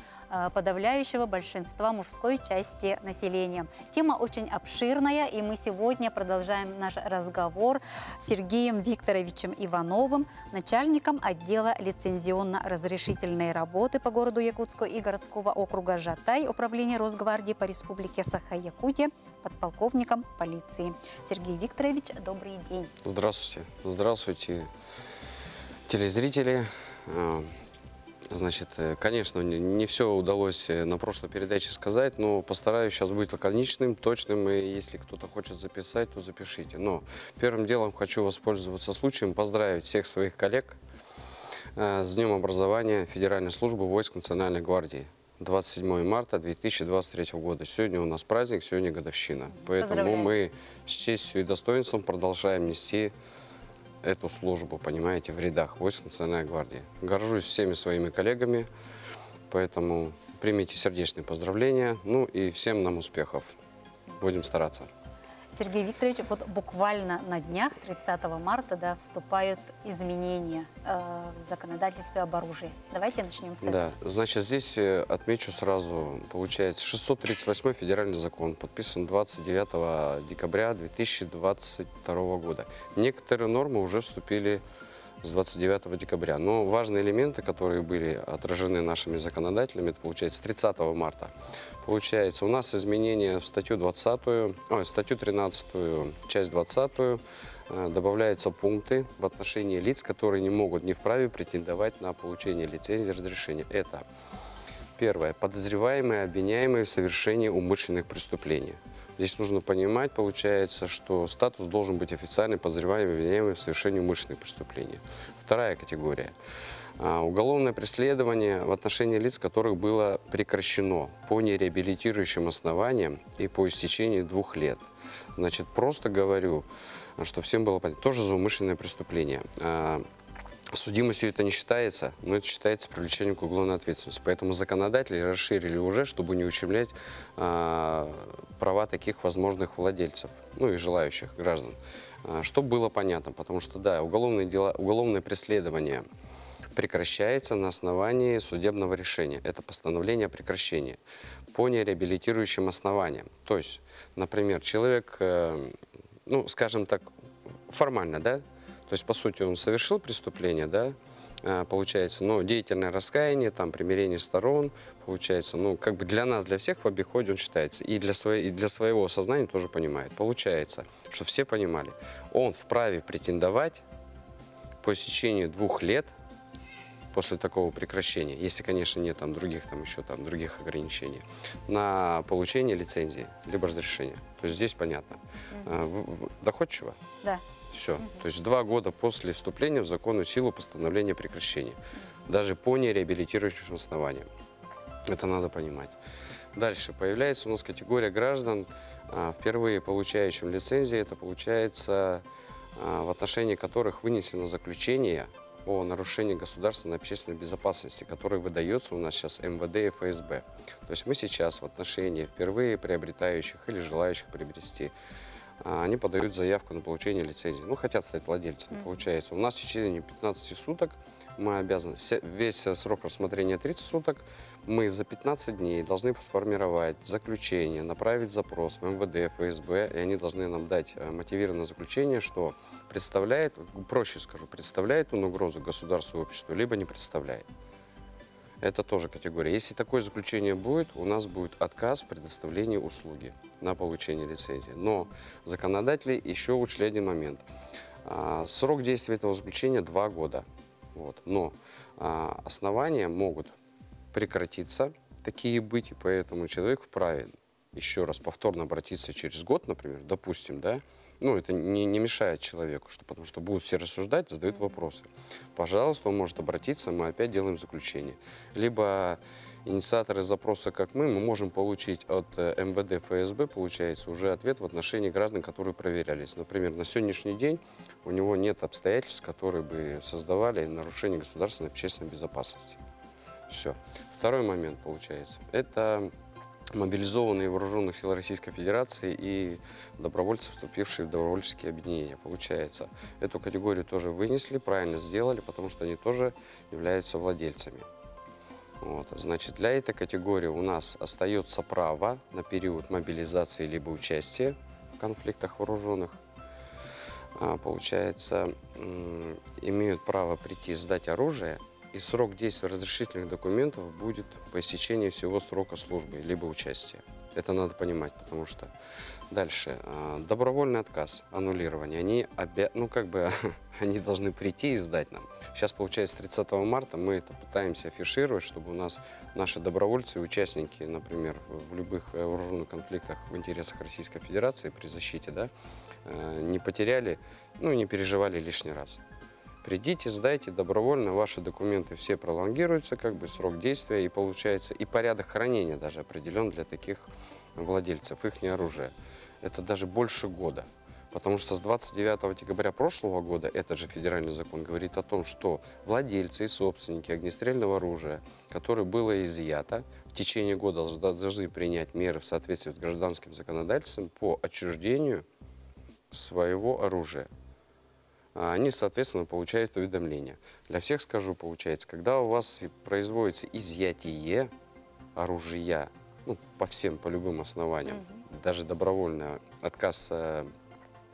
подавляющего большинства мужской части населения. Тема очень обширная, и мы сегодня продолжаем наш разговор с Сергеем Викторовичем Ивановым, начальником отдела лицензионно-разрешительной работы по городу Якутску и городского округа Жатай Управления Росгвардии по Республике Саха-Якутия, подполковником полиции. Сергей Викторович, добрый день. Здравствуйте. Здравствуйте, телезрители. Значит, э, конечно, не- все удалось э, на прошлой передаче сказать, но постараюсь сейчас быть лаконичным, точным, и если кто-то хочет записать, то запишите. Но первым делом хочу воспользоваться случаем, поздравить всех своих коллег э, с Днем образования Федеральной службы войск Национальной гвардии. 27 марта 2023 года. Сегодня у нас праздник, сегодня годовщина. Поэтому мы с честью и достоинством продолжаем нести эту службу, понимаете, в рядах войск Национальной гвардии. Горжусь всеми своими коллегами, поэтому примите сердечные поздравления. Ну и всем нам успехов. Будем стараться. Сергей Викторович, вот буквально на днях, 30 марта, да, вступают изменения э, в законодательстве об оружии. Давайте начнем с этого. Да, значит, здесь э, отмечу сразу, получается, 638 федеральный закон, подписан 29 декабря 2022 года. Некоторые нормы уже вступили с 29 декабря. Но важные элементы, которые были отражены нашими законодателями, это получается 30 марта. Получается, у нас изменения в статью 20, ой, статью 13, часть 20, э, добавляются пункты в отношении лиц, которые не могут, не вправе претендовать на получение лицензии разрешения. Это первое. Подозреваемые, обвиняемые в совершении умышленных преступлений. Здесь нужно понимать, получается, что статус должен быть официальный подозреваемый, обвиняемый в совершении умышленных преступлений. Вторая категория. А, Уголовное преследование в отношении лиц, которых было прекращено по нереабилитирующим основаниям и по истечении двух лет. Значит, просто говорю, что всем было понятно, тоже за умышленное преступление. Судимостью это не считается, но это считается привлечением к уголовной ответственности. Поэтому законодатели расширили уже, чтобы не ущемлять а, права таких возможных владельцев, ну и желающих граждан. А, Чтобы было понятно, потому что, да, уголовные дела, уголовное преследование прекращается на основании судебного решения. Это постановление о прекращении по нереабилитирующим основаниям. То есть, например, человек, э, ну, скажем так, формально, да, то есть, по сути, он совершил преступление, да, а, получается, но деятельное раскаяние, там, примирение сторон, получается, ну, как бы для нас, для всех в обиходе он считается, и для, своей, и для своего сознания тоже понимает. Получается, что все понимали, он вправе претендовать по истечении двух лет после такого прекращения, если, конечно, нет там других там еще там других ограничений, на получение лицензии либо разрешения. То есть здесь понятно. В- в- Доходчиво? Да. Все. То есть два года после вступления в законную силу постановления о прекращении. Даже по нереабилитирующим основаниям. Это надо понимать. Дальше. Появляется у нас категория граждан, а, впервые получающим лицензии. Это получается, а, в отношении которых вынесено заключение о нарушении государственной общественной безопасности, которое выдается у нас сейчас МВД и ФСБ. То есть мы сейчас в отношении впервые приобретающих или желающих приобрести они подают заявку на получение лицензии. Ну, хотят стать владельцами, получается. У нас в течение 15 суток мы обязаны, все- весь срок рассмотрения 30 суток, мы за 15 дней должны сформировать заключение, направить запрос в МВД, ФСБ, и они должны нам дать э, мотивированное заключение, что представляет, проще скажу, представляет он угрозу государству и обществу, либо не представляет. Это тоже категория. Если такое заключение будет, у нас будет отказ в предоставлении услуги на получение лицензии. Но законодатели еще учли один момент. А, Срок действия этого заключения 2 года. Вот. Но а, основания могут прекратиться, такие быть, и поэтому человек вправе еще раз повторно обратиться через год, например, допустим, да, ну, это не, не мешает человеку, что, потому что будут все рассуждать, задают вопросы. Пожалуйста, он может обратиться, мы опять делаем заключение. Либо инициаторы запроса, как мы, мы можем получить от э, МВД, ФСБ, получается, уже ответ в отношении граждан, которые проверялись. Например, на сегодняшний день у него нет обстоятельств, которые бы создавали нарушение государственной общественной безопасности. Все. Второй момент, получается, это мобилизованные вооруженных сил Российской Федерации и добровольцы, вступившие в добровольческие объединения. Получается, эту категорию тоже вынесли, правильно сделали, потому что они тоже являются владельцами. Вот. Значит, для этой категории у нас остается право на период мобилизации либо участия в конфликтах вооруженных. А, получается, имеют право прийти сдать оружие и срок действия разрешительных документов будет по истечении всего срока службы, либо участия. Это надо понимать, потому что дальше а, добровольный отказ, аннулирование, они обя... ну как бы они должны прийти и сдать нам. Сейчас получается 30 марта мы это пытаемся афишировать, чтобы у нас наши добровольцы и участники, например, в любых э, вооруженных конфликтах в интересах Российской Федерации при защите, да, э, не потеряли, ну не переживали лишний раз. Придите, сдайте добровольно, ваши документы все пролонгируются, как бы срок действия, и получается, и порядок хранения даже определен для таких владельцев, их оружия. Это даже больше года. Потому что с 29 декабря прошлого года этот же федеральный закон говорит о том, что владельцы и собственники огнестрельного оружия, которое было изъято, в течение года должны принять меры в соответствии с гражданским законодательством по отчуждению своего оружия. А они, соответственно, получают уведомления. Для всех скажу, получается, когда у вас производится изъятие оружия, ну, по всем, по любым основаниям, Mm -hmm. даже добровольный отказ э,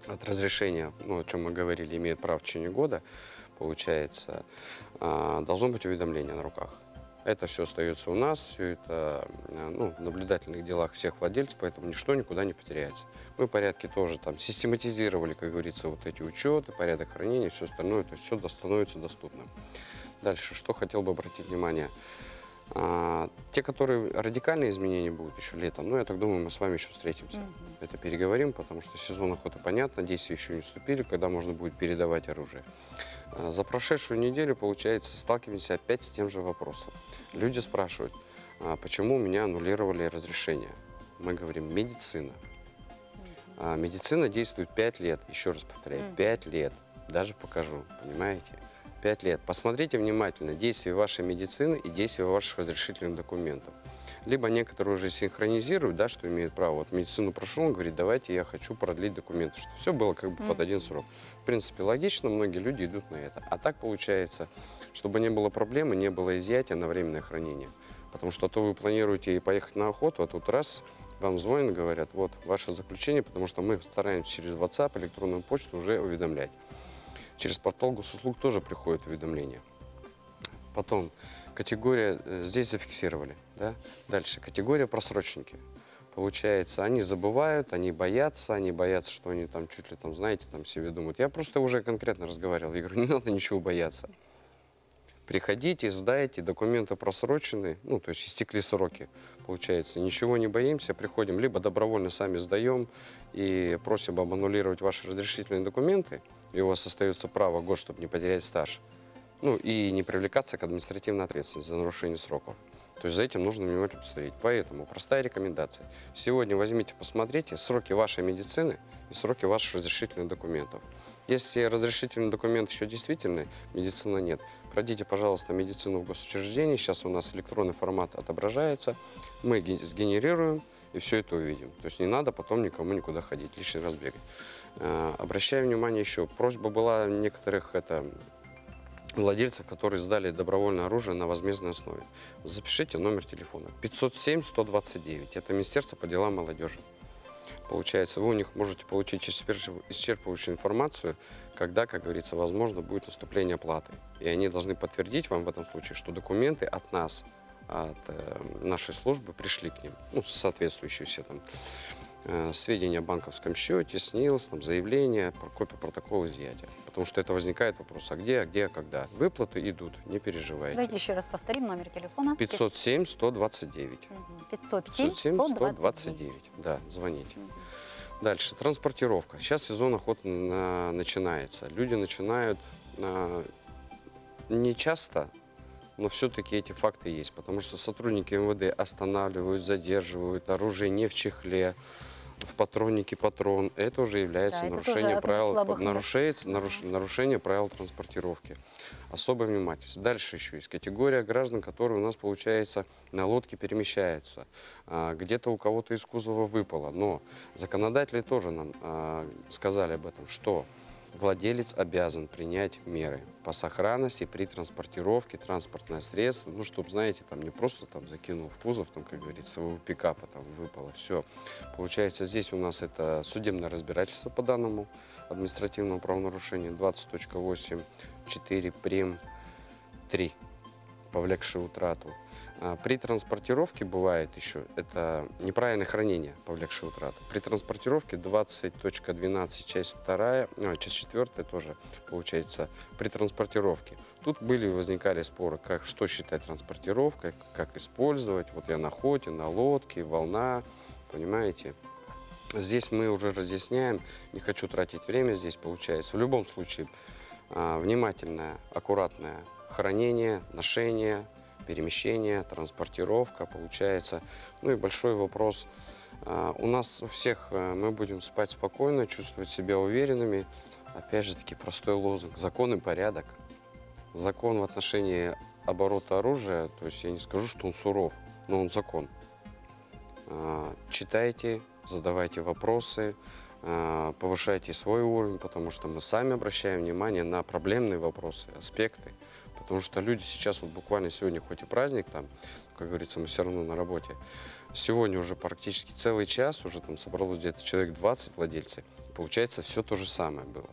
от разрешения, ну, о чем мы говорили, имеет право в течение года, получается, э, должно быть уведомление на руках. Это все остается у нас, все это э, ну, в наблюдательных делах всех владельцев, поэтому ничто никуда не потеряется. Мы порядки тоже там систематизировали, как говорится, вот эти учеты, порядок хранения, все остальное, то есть все становится доступным. Дальше, что хотел бы обратить внимание. А, те, которые радикальные изменения будут еще летом, ну, я так думаю, мы с вами еще встретимся. -hmm. Это переговорим, потому что сезон охоты понятно, действия еще не вступили, когда можно будет передавать оружие. А, за прошедшую неделю, получается, сталкиваемся опять с тем же вопросом. Люди спрашивают, а почему у меня аннулировали разрешение? Мы говорим, медицина. А медицина действует 5 лет, еще раз повторяю, 5 лет. Даже покажу, понимаете? 5 лет. Посмотрите внимательно действия вашей медицины и действия ваших разрешительных документов. Либо некоторые уже синхронизируют, да, что имеют право. Вот медицину прошел, он говорит, давайте я хочу продлить документы, что все было как бы mm. под один срок. В принципе, логично, многие люди идут на это. А так получается, чтобы не было проблемы, не было изъятия на временное хранение. Потому что а то вы планируете поехать на охоту, а тут раз вам звонят, говорят, вот ваше заключение, потому что мы стараемся через WhatsApp, электронную почту уже уведомлять. Через портал госуслуг тоже приходят уведомления. Потом категория, э, здесь зафиксировали. Да? Дальше, категория просрочники. Получается, они забывают, они боятся, они боятся, что они там чуть ли там, знаете, там себе думают. Я просто уже конкретно разговаривал, я говорю, не надо ничего бояться. Приходите, сдайте, документы просрочены, ну, то есть истекли сроки, получается. Ничего не боимся, приходим, либо добровольно сами сдаем и просим об аннулировать ваши разрешительные документы, и у вас остается право год, чтобы не потерять стаж. Ну и не привлекаться к административной ответственности за нарушение сроков. То есть за этим нужно внимательно посмотреть. Поэтому простая рекомендация. Сегодня возьмите, посмотрите сроки вашей медицины и сроки ваших разрешительных документов. Если разрешительный документ еще действительный, медицина нет, пройдите, пожалуйста, медицину в госучреждении. Сейчас у нас электронный формат отображается. Мы сгенерируем и все это увидим. То есть не надо потом никому никуда ходить, лишний раз бегать. Э, обращаю внимание еще, просьба была некоторых это, владельцев, которые сдали добровольное оружие на возмездной основе. Запишите номер телефона 507-129. Это Министерство по делам молодежи. Получается, вы у них можете получить исчерпыв- исчерпывающую информацию, когда, как говорится, возможно будет наступление платы. И они должны подтвердить вам в этом случае, что документы от нас, от э, нашей службы пришли к ним, ну, соответствующие все там сведения о банковском счете, СНИЛС, там, заявление, копия протокола изъятия. Потому что это возникает вопрос, а где, а где, а когда. Выплаты идут, не переживайте. Давайте еще раз повторим номер телефона. 507 129. Мгм. 507 507 129. 129. Да, звоните. Дальше, транспортировка. Сейчас сезон охоты на- начинается. Люди начинают а, не часто, но все-таки эти факты есть. Потому что сотрудники МВД останавливают, задерживают, оружие не в чехле, в патроннике патрон. Это уже является Да, нарушением правил, нарушается, наруш- нарушение правил транспортировки. Особая внимательность. Дальше еще есть категория граждан, которые у нас, получается, на лодке перемещаются. А, Где-то у кого-то из кузова выпало. Но законодатели тоже нам а, сказали об этом, что владелец обязан принять меры по сохранности при транспортировке транспортное средство, ну, чтобы, знаете, там не просто там закинул в кузов, там, как говорится, своего пикапа там выпало, все. Получается, здесь у нас это судебное разбирательство по данному административному правонарушению 20.8 4 прим 3, повлекший утрату. А, При транспортировке бывает еще, это неправильное хранение, повлекшее утрату. При транспортировке 20.12, часть 2, а, часть 4 тоже получается, при транспортировке. Тут были, возникали споры, как, что считать транспортировкой, как использовать. Вот я на охоте, на лодке, волна, понимаете. Здесь мы уже разъясняем, не хочу тратить время здесь, получается. В любом случае, а, внимательное, аккуратное хранение, ношение, перемещение, транспортировка, получается. Ну и большой вопрос. а, У нас у всех а, мы будем спать спокойно, чувствовать себя уверенными. Опять же таки простой лозунг. Закон и порядок. Закон в отношении оборота оружия, то есть я не скажу, что он суров, но он закон. А, Читайте, задавайте вопросы, а, повышайте свой уровень, потому что мы сами обращаем внимание на проблемные вопросы, аспекты. Потому что люди сейчас, вот буквально сегодня, хоть и праздник, там, как говорится, мы все равно на работе, сегодня уже практически целый час, уже там собралось где-то человек 20 владельцев. Получается, все то же самое было.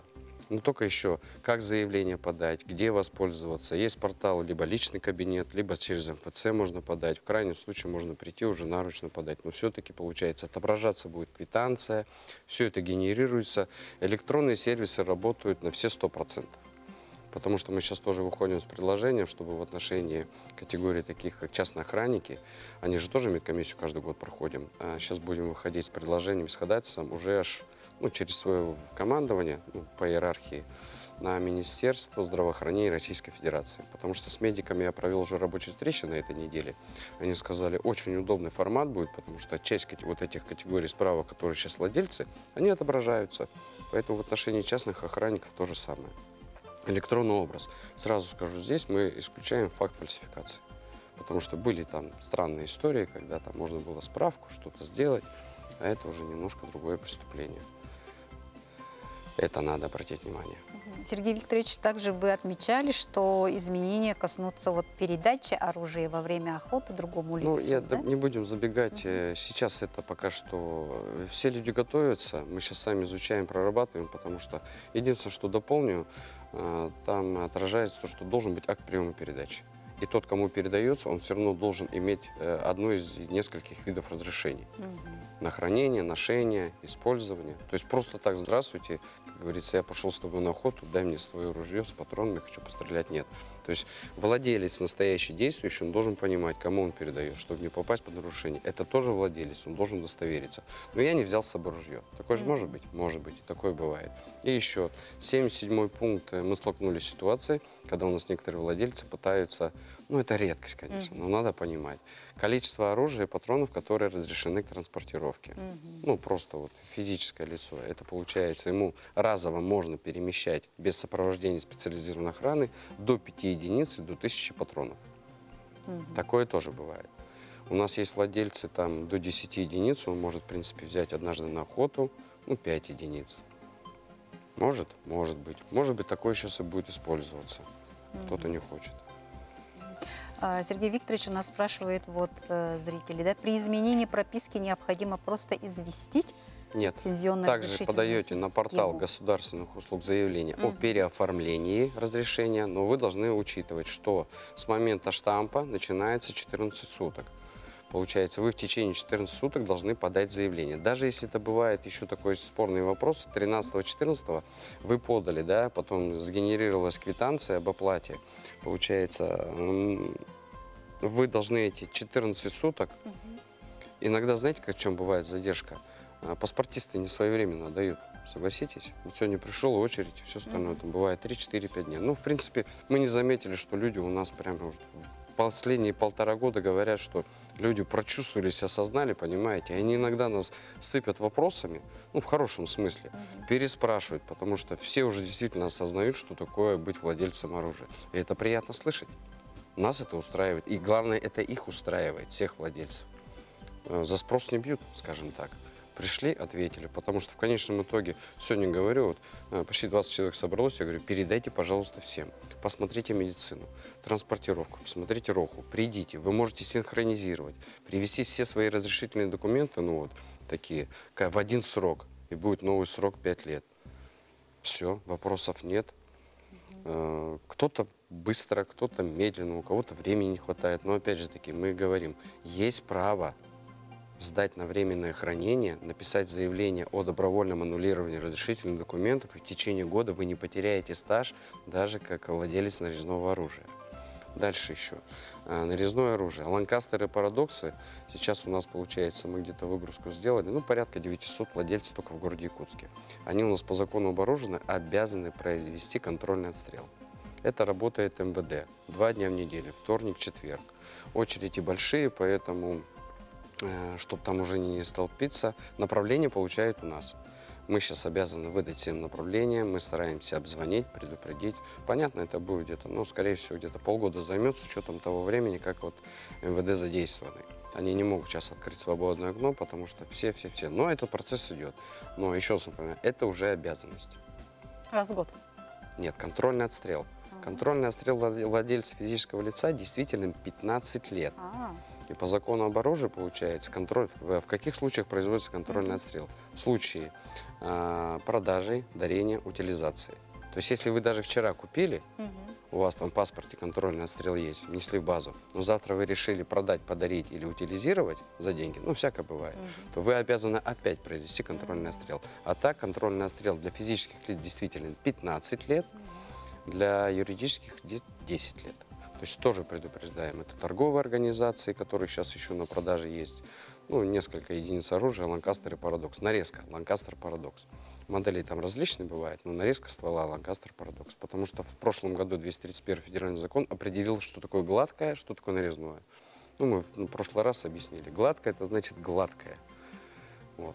Ну, только еще, как заявление подать, где воспользоваться. Есть портал, либо личный кабинет, либо через МФЦ можно подать. В крайнем случае можно прийти уже наручно подать. Но все-таки, получается, отображаться будет квитанция, все это генерируется. Электронные сервисы работают на все 100%. Потому что мы сейчас тоже выходим с предложением, чтобы в отношении категории таких, как частные охранники, они же тоже медкомиссию каждый год проходим. А сейчас будем выходить с предложением, с ходатайством уже аж ну, через свое командование ну, по иерархии на Министерство здравоохранения Российской Федерации. Потому что с медиками я провел уже рабочие встречи на этой неделе. Они сказали, очень удобный формат будет, потому что часть вот этих категорий справок, которые сейчас владельцы, они отображаются. Поэтому в отношении частных охранников то же самое. Электронный образ. Сразу скажу, здесь мы исключаем факт фальсификации. Потому что были там странные истории, когда там можно было справку, что-то сделать, а это уже немножко другое преступление. Это надо обратить внимание. Сергей Викторович, также вы отмечали, что изменения коснутся вот передачи оружия во время охоты другому лицу. Ну, я да? не будем забегать. э, Сейчас это пока что э, все люди готовятся. Мы сейчас сами изучаем, прорабатываем, потому что единственное, что дополню, э, там отражается то, что должен быть акт приема передачи. И тот, кому передается, он все равно должен иметь э, одно из нескольких видов разрешений. На хранение, ношение, использование. То есть просто так, здравствуйте, как говорится, я пошел с тобой на охоту, дай мне свое ружье с патронами, хочу пострелять. Нет. То есть владелец настоящий действующий, он должен понимать, кому он передает, чтобы не попасть под нарушение. Это тоже владелец, он должен удостовериться. Но я не взял с собой ружье. Такое же может быть? Может быть, такое бывает. И еще, 77 пункт, э, мы столкнулись с ситуацией, когда у нас некоторые владельцы пытаются, ну это редкость, конечно, но надо понимать, количество оружия и патронов, которые разрешены к транспортировке. Ну просто вот физическое лицо. Это получается, ему разово можно перемещать без сопровождения специализированной охраны до 5 единиц и до 1000 патронов. Такое тоже бывает. У нас есть владельцы там до 10 единиц, он может, в принципе, взять однажды на охоту, ну, 5 единиц. Может? Может быть. Может быть, такое сейчас и будет использоваться. Кто-то не хочет. А, Сергей Викторович у нас спрашивает вот э, зрители, да, при изменении прописки необходимо просто известить Нет. Также подаете на портал систему. государственных услуг заявление о переоформлении разрешения, но вы должны учитывать, что с момента штампа начинается 14 суток. Получается, вы в течение 14 суток должны подать заявление. Даже если это бывает еще такой спорный вопрос, 13-14 вы подали, да, потом сгенерировалась квитанция об оплате. Получается, вы должны эти 14 суток Иногда, знаете, как в чем бывает задержка? А, Паспортисты не своевременно дают, согласитесь? Вот сегодня пришел очередь, все остальное, там бывает 3-4-5 дней. Ну, в принципе, мы не заметили, что люди у нас прямо уже последние полтора года говорят, что люди прочувствовались, осознали, понимаете, они иногда нас сыпят вопросами, ну, в хорошем смысле, переспрашивают, потому что все уже действительно осознают, что такое быть владельцем оружия. И это приятно слышать. Нас это устраивает. И главное, это их устраивает, всех владельцев. Э, за спрос не бьют, скажем так. Пришли, ответили, потому что в конечном итоге, сегодня говорю, вот, э, почти 20 человек собралось, я говорю, передайте, пожалуйста, всем. Посмотрите медицину, транспортировку, посмотрите РОХу, придите, вы можете синхронизировать, привести все свои разрешительные документы, ну вот, такие, в один срок, и будет новый срок 5 лет. Все, вопросов нет. Э, Кто-то быстро, кто-то медленно, у кого-то времени не хватает. Но опять же таки, мы говорим, есть право сдать на временное хранение, написать заявление о добровольном аннулировании разрешительных документов, и в течение года вы не потеряете стаж, даже как владелец нарезного оружия. Дальше еще. А, Нарезное оружие. Ланкастеры парадоксы. Сейчас у нас, получается, мы где-то выгрузку сделали. Ну, порядка 900 владельцев только в городе Якутске. Они у нас по закону об оружии обязаны произвести контрольный отстрел. Это работает МВД. Два дня в неделю. Вторник, четверг. Очереди большие, поэтому, чтобы там уже не столпиться, направление получают у нас. Мы сейчас обязаны выдать всем направления, мы стараемся обзвонить, предупредить. Понятно, это будет где-то, ну, скорее всего, где-то полгода займет с учетом того времени, как вот МВД задействованы. Они не могут сейчас открыть свободное окно, потому что все-все-все. Но этот процесс идет. Но еще раз напоминаю, это уже обязанность. Раз в год. Нет, контрольный отстрел. Контрольный отстрел владе- владельца физического лица действительно 15 лет. А, И по закону об оружии получается контроль. В, каких случаях производится контрольный отстрел? В случае а, продажи, дарения, утилизации. То есть, если вы даже вчера купили, у вас там в паспорте контрольный отстрел есть, внесли в базу, но завтра вы решили продать, подарить или утилизировать за деньги, ну, всякое бывает, то вы обязаны опять произвести контрольный отстрел. А так, контрольный отстрел для физических лиц действительно 15 лет, для юридических де- 10 лет. То есть тоже предупреждаем. Это торговые организации, которые сейчас еще на продаже есть. Ну, несколько единиц оружия, Ланкастер и Парадокс. Нарезка, Ланкастер, Парадокс. Моделей там различные бывают, но нарезка ствола Ланкастер, Парадокс. Потому что в прошлом году 231 федеральный закон определил, что такое гладкое, что такое нарезное. Ну, мы в прошлый раз объяснили. Гладкое – это значит гладкое. Вот.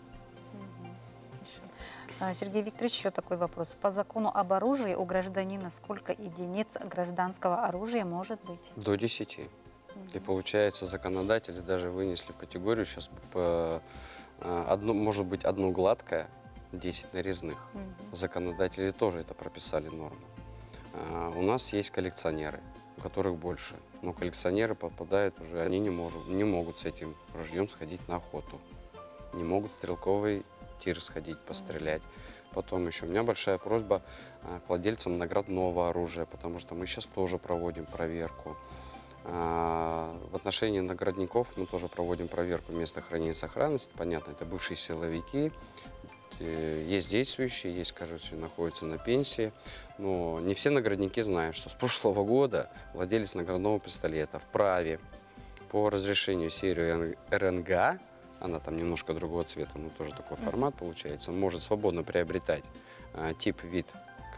А, Сергей Викторович, еще такой вопрос. По закону об оружии у гражданина сколько единиц гражданского оружия может быть? До 10. И получается, законодатели даже вынесли в категорию сейчас по, э, одно, может быть одно гладкое, 10 нарезных. Законодатели тоже это прописали норму. А, У нас есть коллекционеры, у которых больше. Но коллекционеры попадают уже, они не, может, не могут с этим ружьем сходить на охоту. Не могут стрелковый тир сходить, пострелять. Потом еще у меня большая просьба а, к владельцам наградного оружия, потому что мы сейчас тоже проводим проверку. А, В отношении наградников мы тоже проводим проверку места хранения сохранности. Понятно, это бывшие силовики, э, есть действующие, есть, кажется, находятся на пенсии. Но не все наградники знают, что с прошлого года владелец наградного пистолета вправе по разрешению серию РНГ, она там немножко другого цвета, но тоже такой формат получается, может свободно приобретать а, тип, вид,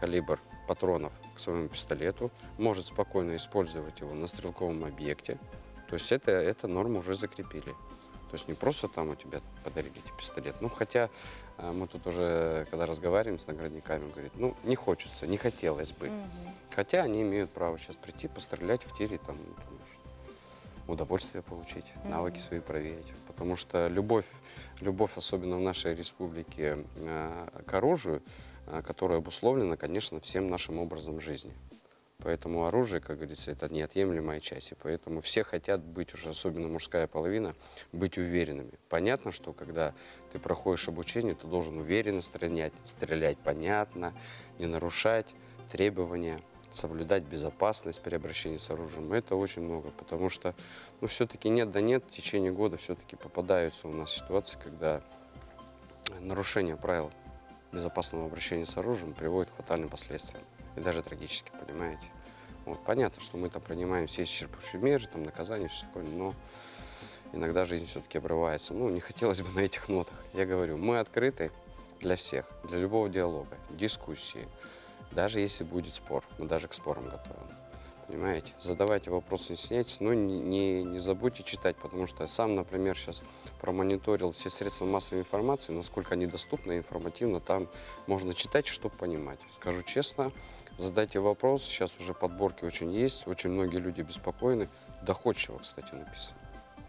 калибр патронов к своему пистолету, может спокойно использовать его на стрелковом объекте. То есть это, это норму уже закрепили. То есть не просто там у тебя подарили пистолет. Ну, хотя а, мы тут уже, когда разговариваем с наградниками, говорит, ну, не хочется, не хотелось бы. Хотя они имеют право сейчас прийти, пострелять в тире, там, удовольствие получить, навыки свои проверить. Потому что любовь, любовь, особенно в нашей республике, э, к оружию, э, которая обусловлена, конечно, всем нашим образом жизни. Поэтому оружие, как говорится, это неотъемлемая часть. И поэтому все хотят быть уже, особенно мужская половина, быть уверенными. Понятно, что когда ты проходишь обучение, ты должен уверенно стрелять, стрелять понятно, не нарушать требования, соблюдать безопасность при обращении с оружием. Это очень много, потому что, ну, все-таки нет да нет, в течение года все-таки попадаются у нас ситуации, когда нарушение правил безопасного обращения с оружием приводит к фатальным последствиям. И даже трагически, понимаете? Вот, понятно, что мы там принимаем все исчерпывающие меры, там наказания, все такое, но иногда жизнь все-таки обрывается. Ну, не хотелось бы на этих нотах. Я говорю, мы открыты для всех, для любого диалога, дискуссии. Даже если будет спор, мы даже к спорам готовы. Понимаете? Задавайте вопросы, стесняйтесь, но не, не, не забудьте читать, потому что я сам, например, сейчас промониторил все средства массовой информации, насколько они доступны информативно, там можно читать, чтобы понимать. Скажу честно, задайте вопрос, сейчас уже подборки очень есть, очень многие люди беспокойны, доходчиво, кстати, написано.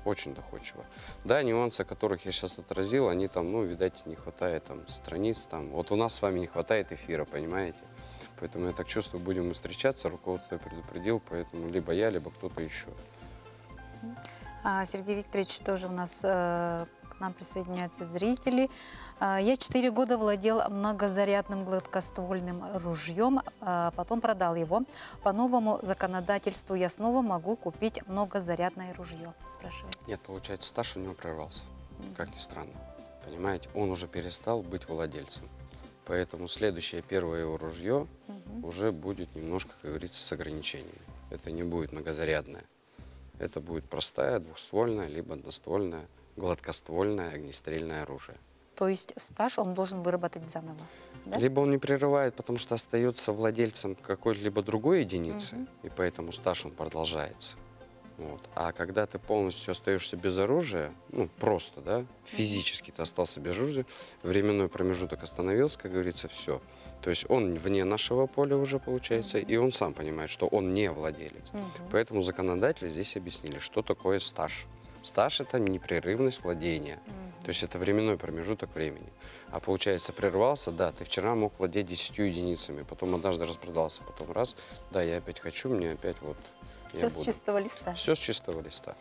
Очень доходчиво. Да, нюансы, которых я сейчас отразил, они там, ну, видать, не хватает там страниц, там. Вот у нас с вами не хватает эфира, понимаете? Поэтому я так чувствую, будем мы встречаться, руководство предупредил, поэтому либо я, либо кто-то еще. А, Сергей Викторович, тоже у нас э, к нам присоединяются зрители. А, Я четыре года владел многозарядным гладкоствольным ружьем, а потом продал его. По новому законодательству я снова могу купить многозарядное ружье, спрашивает. Нет, получается, стаж у него прервался, как ни странно. Понимаете, он уже перестал быть владельцем. Поэтому следующее первое его ружье уже будет немножко, как говорится, с ограничениями. Это не будет многозарядное. Это будет простая двухствольная, либо одноствольная, гладкоствольное огнестрельное оружие. То есть стаж он должен выработать заново. Да? Либо он не прерывает, потому что остается владельцем какой-либо другой единицы, и поэтому стаж он продолжается. Вот. А когда ты полностью остаешься без оружия, ну просто, да, физически ты остался без оружия, временной промежуток остановился, как говорится, все. То есть он вне нашего поля уже получается, и он сам понимает, что он не владелец. Поэтому законодатели здесь объяснили, что такое стаж. Стаж – это непрерывность владения. То есть это временной промежуток времени. А получается, прервался, да, ты вчера мог владеть 10 единицами, потом однажды распродался, потом раз, да, я опять хочу, мне опять вот Все с чистого листа. Все с чистого листа.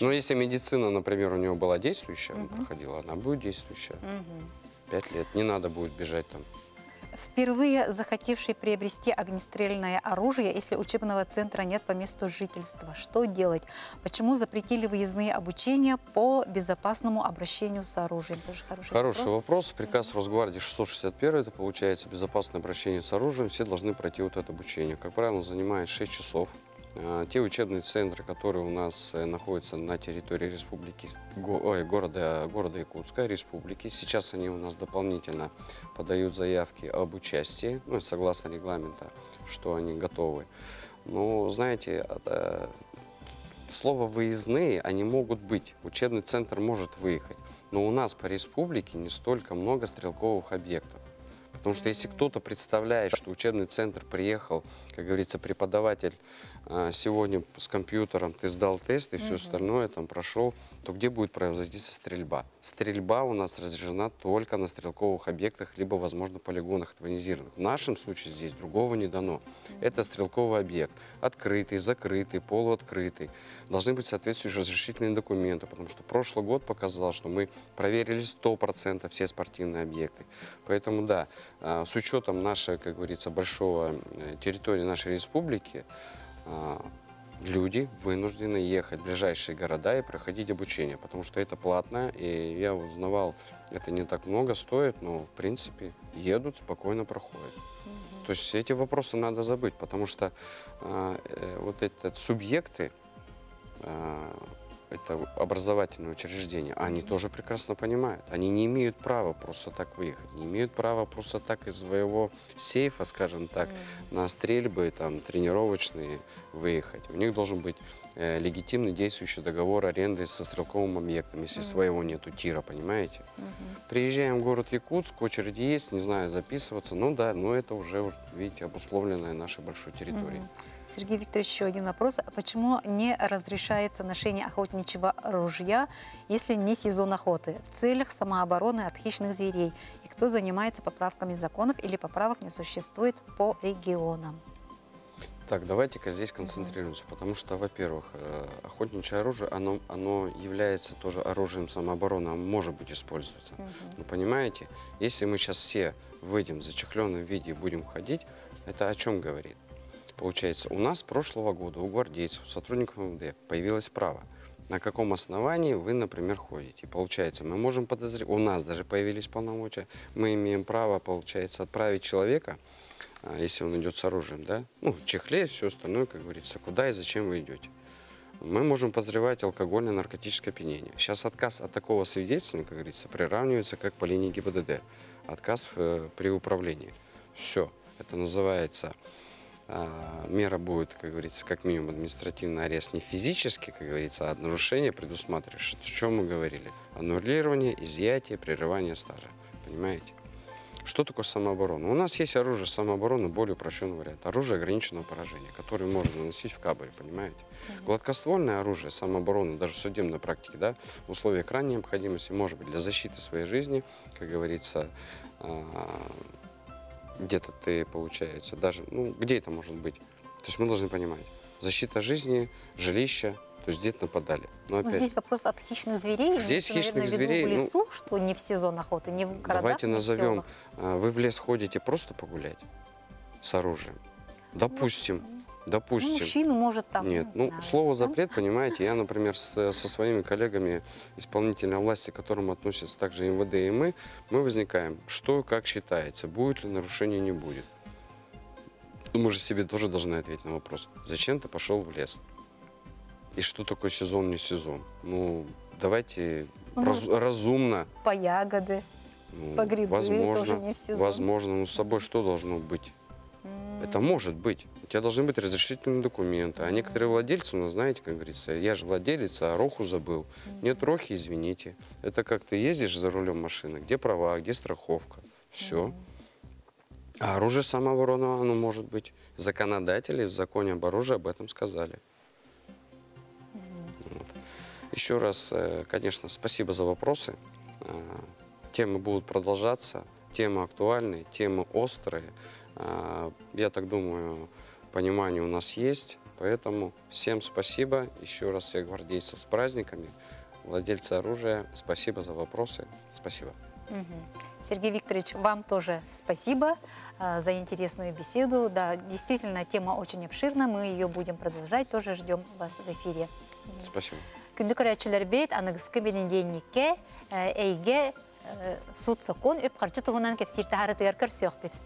Но если медицина, например, у него была действующая, он проходила, она будет действующая. Пять лет. Не надо будет бежать там. Впервые захотевший приобрести огнестрельное оружие, если учебного центра нет по месту жительства, что делать? Почему запретили выездные обучения по безопасному обращению с оружием? Тоже хороший, Хороший вопрос. Приказ Росгвардии 661, это получается безопасное обращение с оружием. Все должны пройти вот это обучение. Как правило, занимает 6 часов. А, Те учебные центры, которые у нас э, находятся на территории республики, ой, города, города Якутска, республики, сейчас они у нас дополнительно подают заявки об участии, ну, согласно регламента, что они готовы. Но, знаете, э, слово «выездные» они могут быть. Учебный центр может выехать. Но у нас по республике не столько много стрелковых объектов. Потому что если кто-то представляет, что учебный центр приехал, как говорится, преподаватель а, сегодня с компьютером, ты сдал тест и все остальное там прошел, то где будет производиться стрельба? Стрельба у нас разрешена только на стрелковых объектах, либо, возможно, полигонах отвонизированных. В нашем случае здесь другого не дано. Это стрелковый объект. Открытый, закрытый, полуоткрытый. Должны быть соответствующие разрешительные документы, потому что прошлый год показал, что мы проверили 100% все спортивные объекты. Поэтому, да, а, с учетом нашей, как говорится, большого э, территории нашей республики, а, люди вынуждены ехать в ближайшие города и проходить обучение, потому что это платно, и я узнавал, это не так много стоит, но, в принципе, едут, спокойно проходят. То есть эти вопросы надо забыть, потому что а, э, вот эти субъекты, а, это образовательные учреждения, они тоже прекрасно понимают. Они не имеют права просто так выехать, не имеют права просто так из своего сейфа, скажем так, на стрельбы там, тренировочные выехать. У них должен быть легитимный действующий договор аренды со стрелковым объектом, если своего нету тира, понимаете? Приезжаем в город Якутск, очереди есть, не знаю, записываться, ну да, но это уже, видите, обусловленная нашей большой территорией. Сергей Викторович, еще один вопрос. А Почему не разрешается ношение охотничьего ружья, если не сезон охоты, в целях самообороны от хищных зверей? И кто занимается поправками законов или поправок не существует по регионам? Так, давайте-ка здесь концентрируемся, потому что, во-первых, э, охотничье оружие, оно, оно является тоже оружием самообороны, оно может быть использоваться. Вы понимаете, если мы сейчас все выйдем в зачехленном виде и будем ходить, это о чем говорит? Получается, у нас с прошлого года, у гвардейцев, у сотрудников МВД появилось право. На каком основании вы, например, ходите? Получается, мы можем подозревать, у нас даже появились полномочия, мы имеем право, получается, отправить человека, если он идет с оружием, да, ну, чехле, все остальное, как говорится, куда и зачем вы идете. Мы можем подозревать алкогольное наркотическое опьянение. Сейчас отказ от такого свидетельства, как говорится, приравнивается как по линии ГИБДД. Отказ э, при управлении. Все. Это называется а, мера будет, как говорится, как минимум административный арест не физически, как говорится, а нарушение предусматривает. Что- О чем мы говорили? Аннулирование, изъятие, прерывание стажа. Понимаете? Что такое самооборона? У нас есть оружие самообороны, более упрощенный вариант. Оружие ограниченного поражения, которое можно наносить в кабеле, понимаете? Гладкоствольное оружие самообороны, даже в судебной практике, да, в условиях крайней необходимости, может быть, для защиты своей жизни, как говорится, а, где-то ты, получается, даже, ну, где это может быть? То есть мы должны понимать, защита жизни, жилища, то есть где-то нападали. Но Ну, опять, здесь вопрос от хищных зверей. Здесь хищных зверей, в ну, лесу, что не в сезон охоты, не в городах, давайте не назовем, а, вы в лес ходите просто погулять с оружием? Допустим, Ну, допустим. мужчина может там, Нет, не ну, знаю, слово запрет, понимаете, я, например, с- со своими коллегами исполнительной власти, к которым относятся также МВД и мы, мы возникаем, что, как считается, будет ли нарушение, не будет. Ну, Мы же себе тоже должны ответить на вопрос, зачем ты пошел в лес? И что такое сезон, не сезон? Ну, давайте Ну, раз- разумно. По ягоды. Ну, По грибы возможно, тоже не в сезон. Возможно, но с собой что должно быть? Это может быть. У тебя должны быть разрешительные документы. А некоторые владельцы, ну, знаете, как говорится, я же владелец, а роху забыл. Нет рохи, извините. Это как ты ездишь за рулем машины, где права, где страховка. Все. А оружие самообороны, оно может быть. Законодатели в законе об оружии об этом сказали. Еще раз, э, конечно, спасибо за вопросы. Э, Темы будут продолжаться, темы актуальные, темы острые. Э, Я так думаю, понимание у нас есть. Поэтому всем спасибо. Еще раз всех гвардейцев с праздниками. Владельцы оружия, спасибо за вопросы. Спасибо. Сергей Викторович, вам тоже спасибо за интересную беседу. Да, действительно, тема очень обширна, мы ее будем продолжать, тоже ждем вас в эфире. Спасибо. күнді көрәчілер бейт анығысқы бенендейінікке әйге суд сокун өп қарчы тұғынан кепсерті харытығар көрсі өқпет.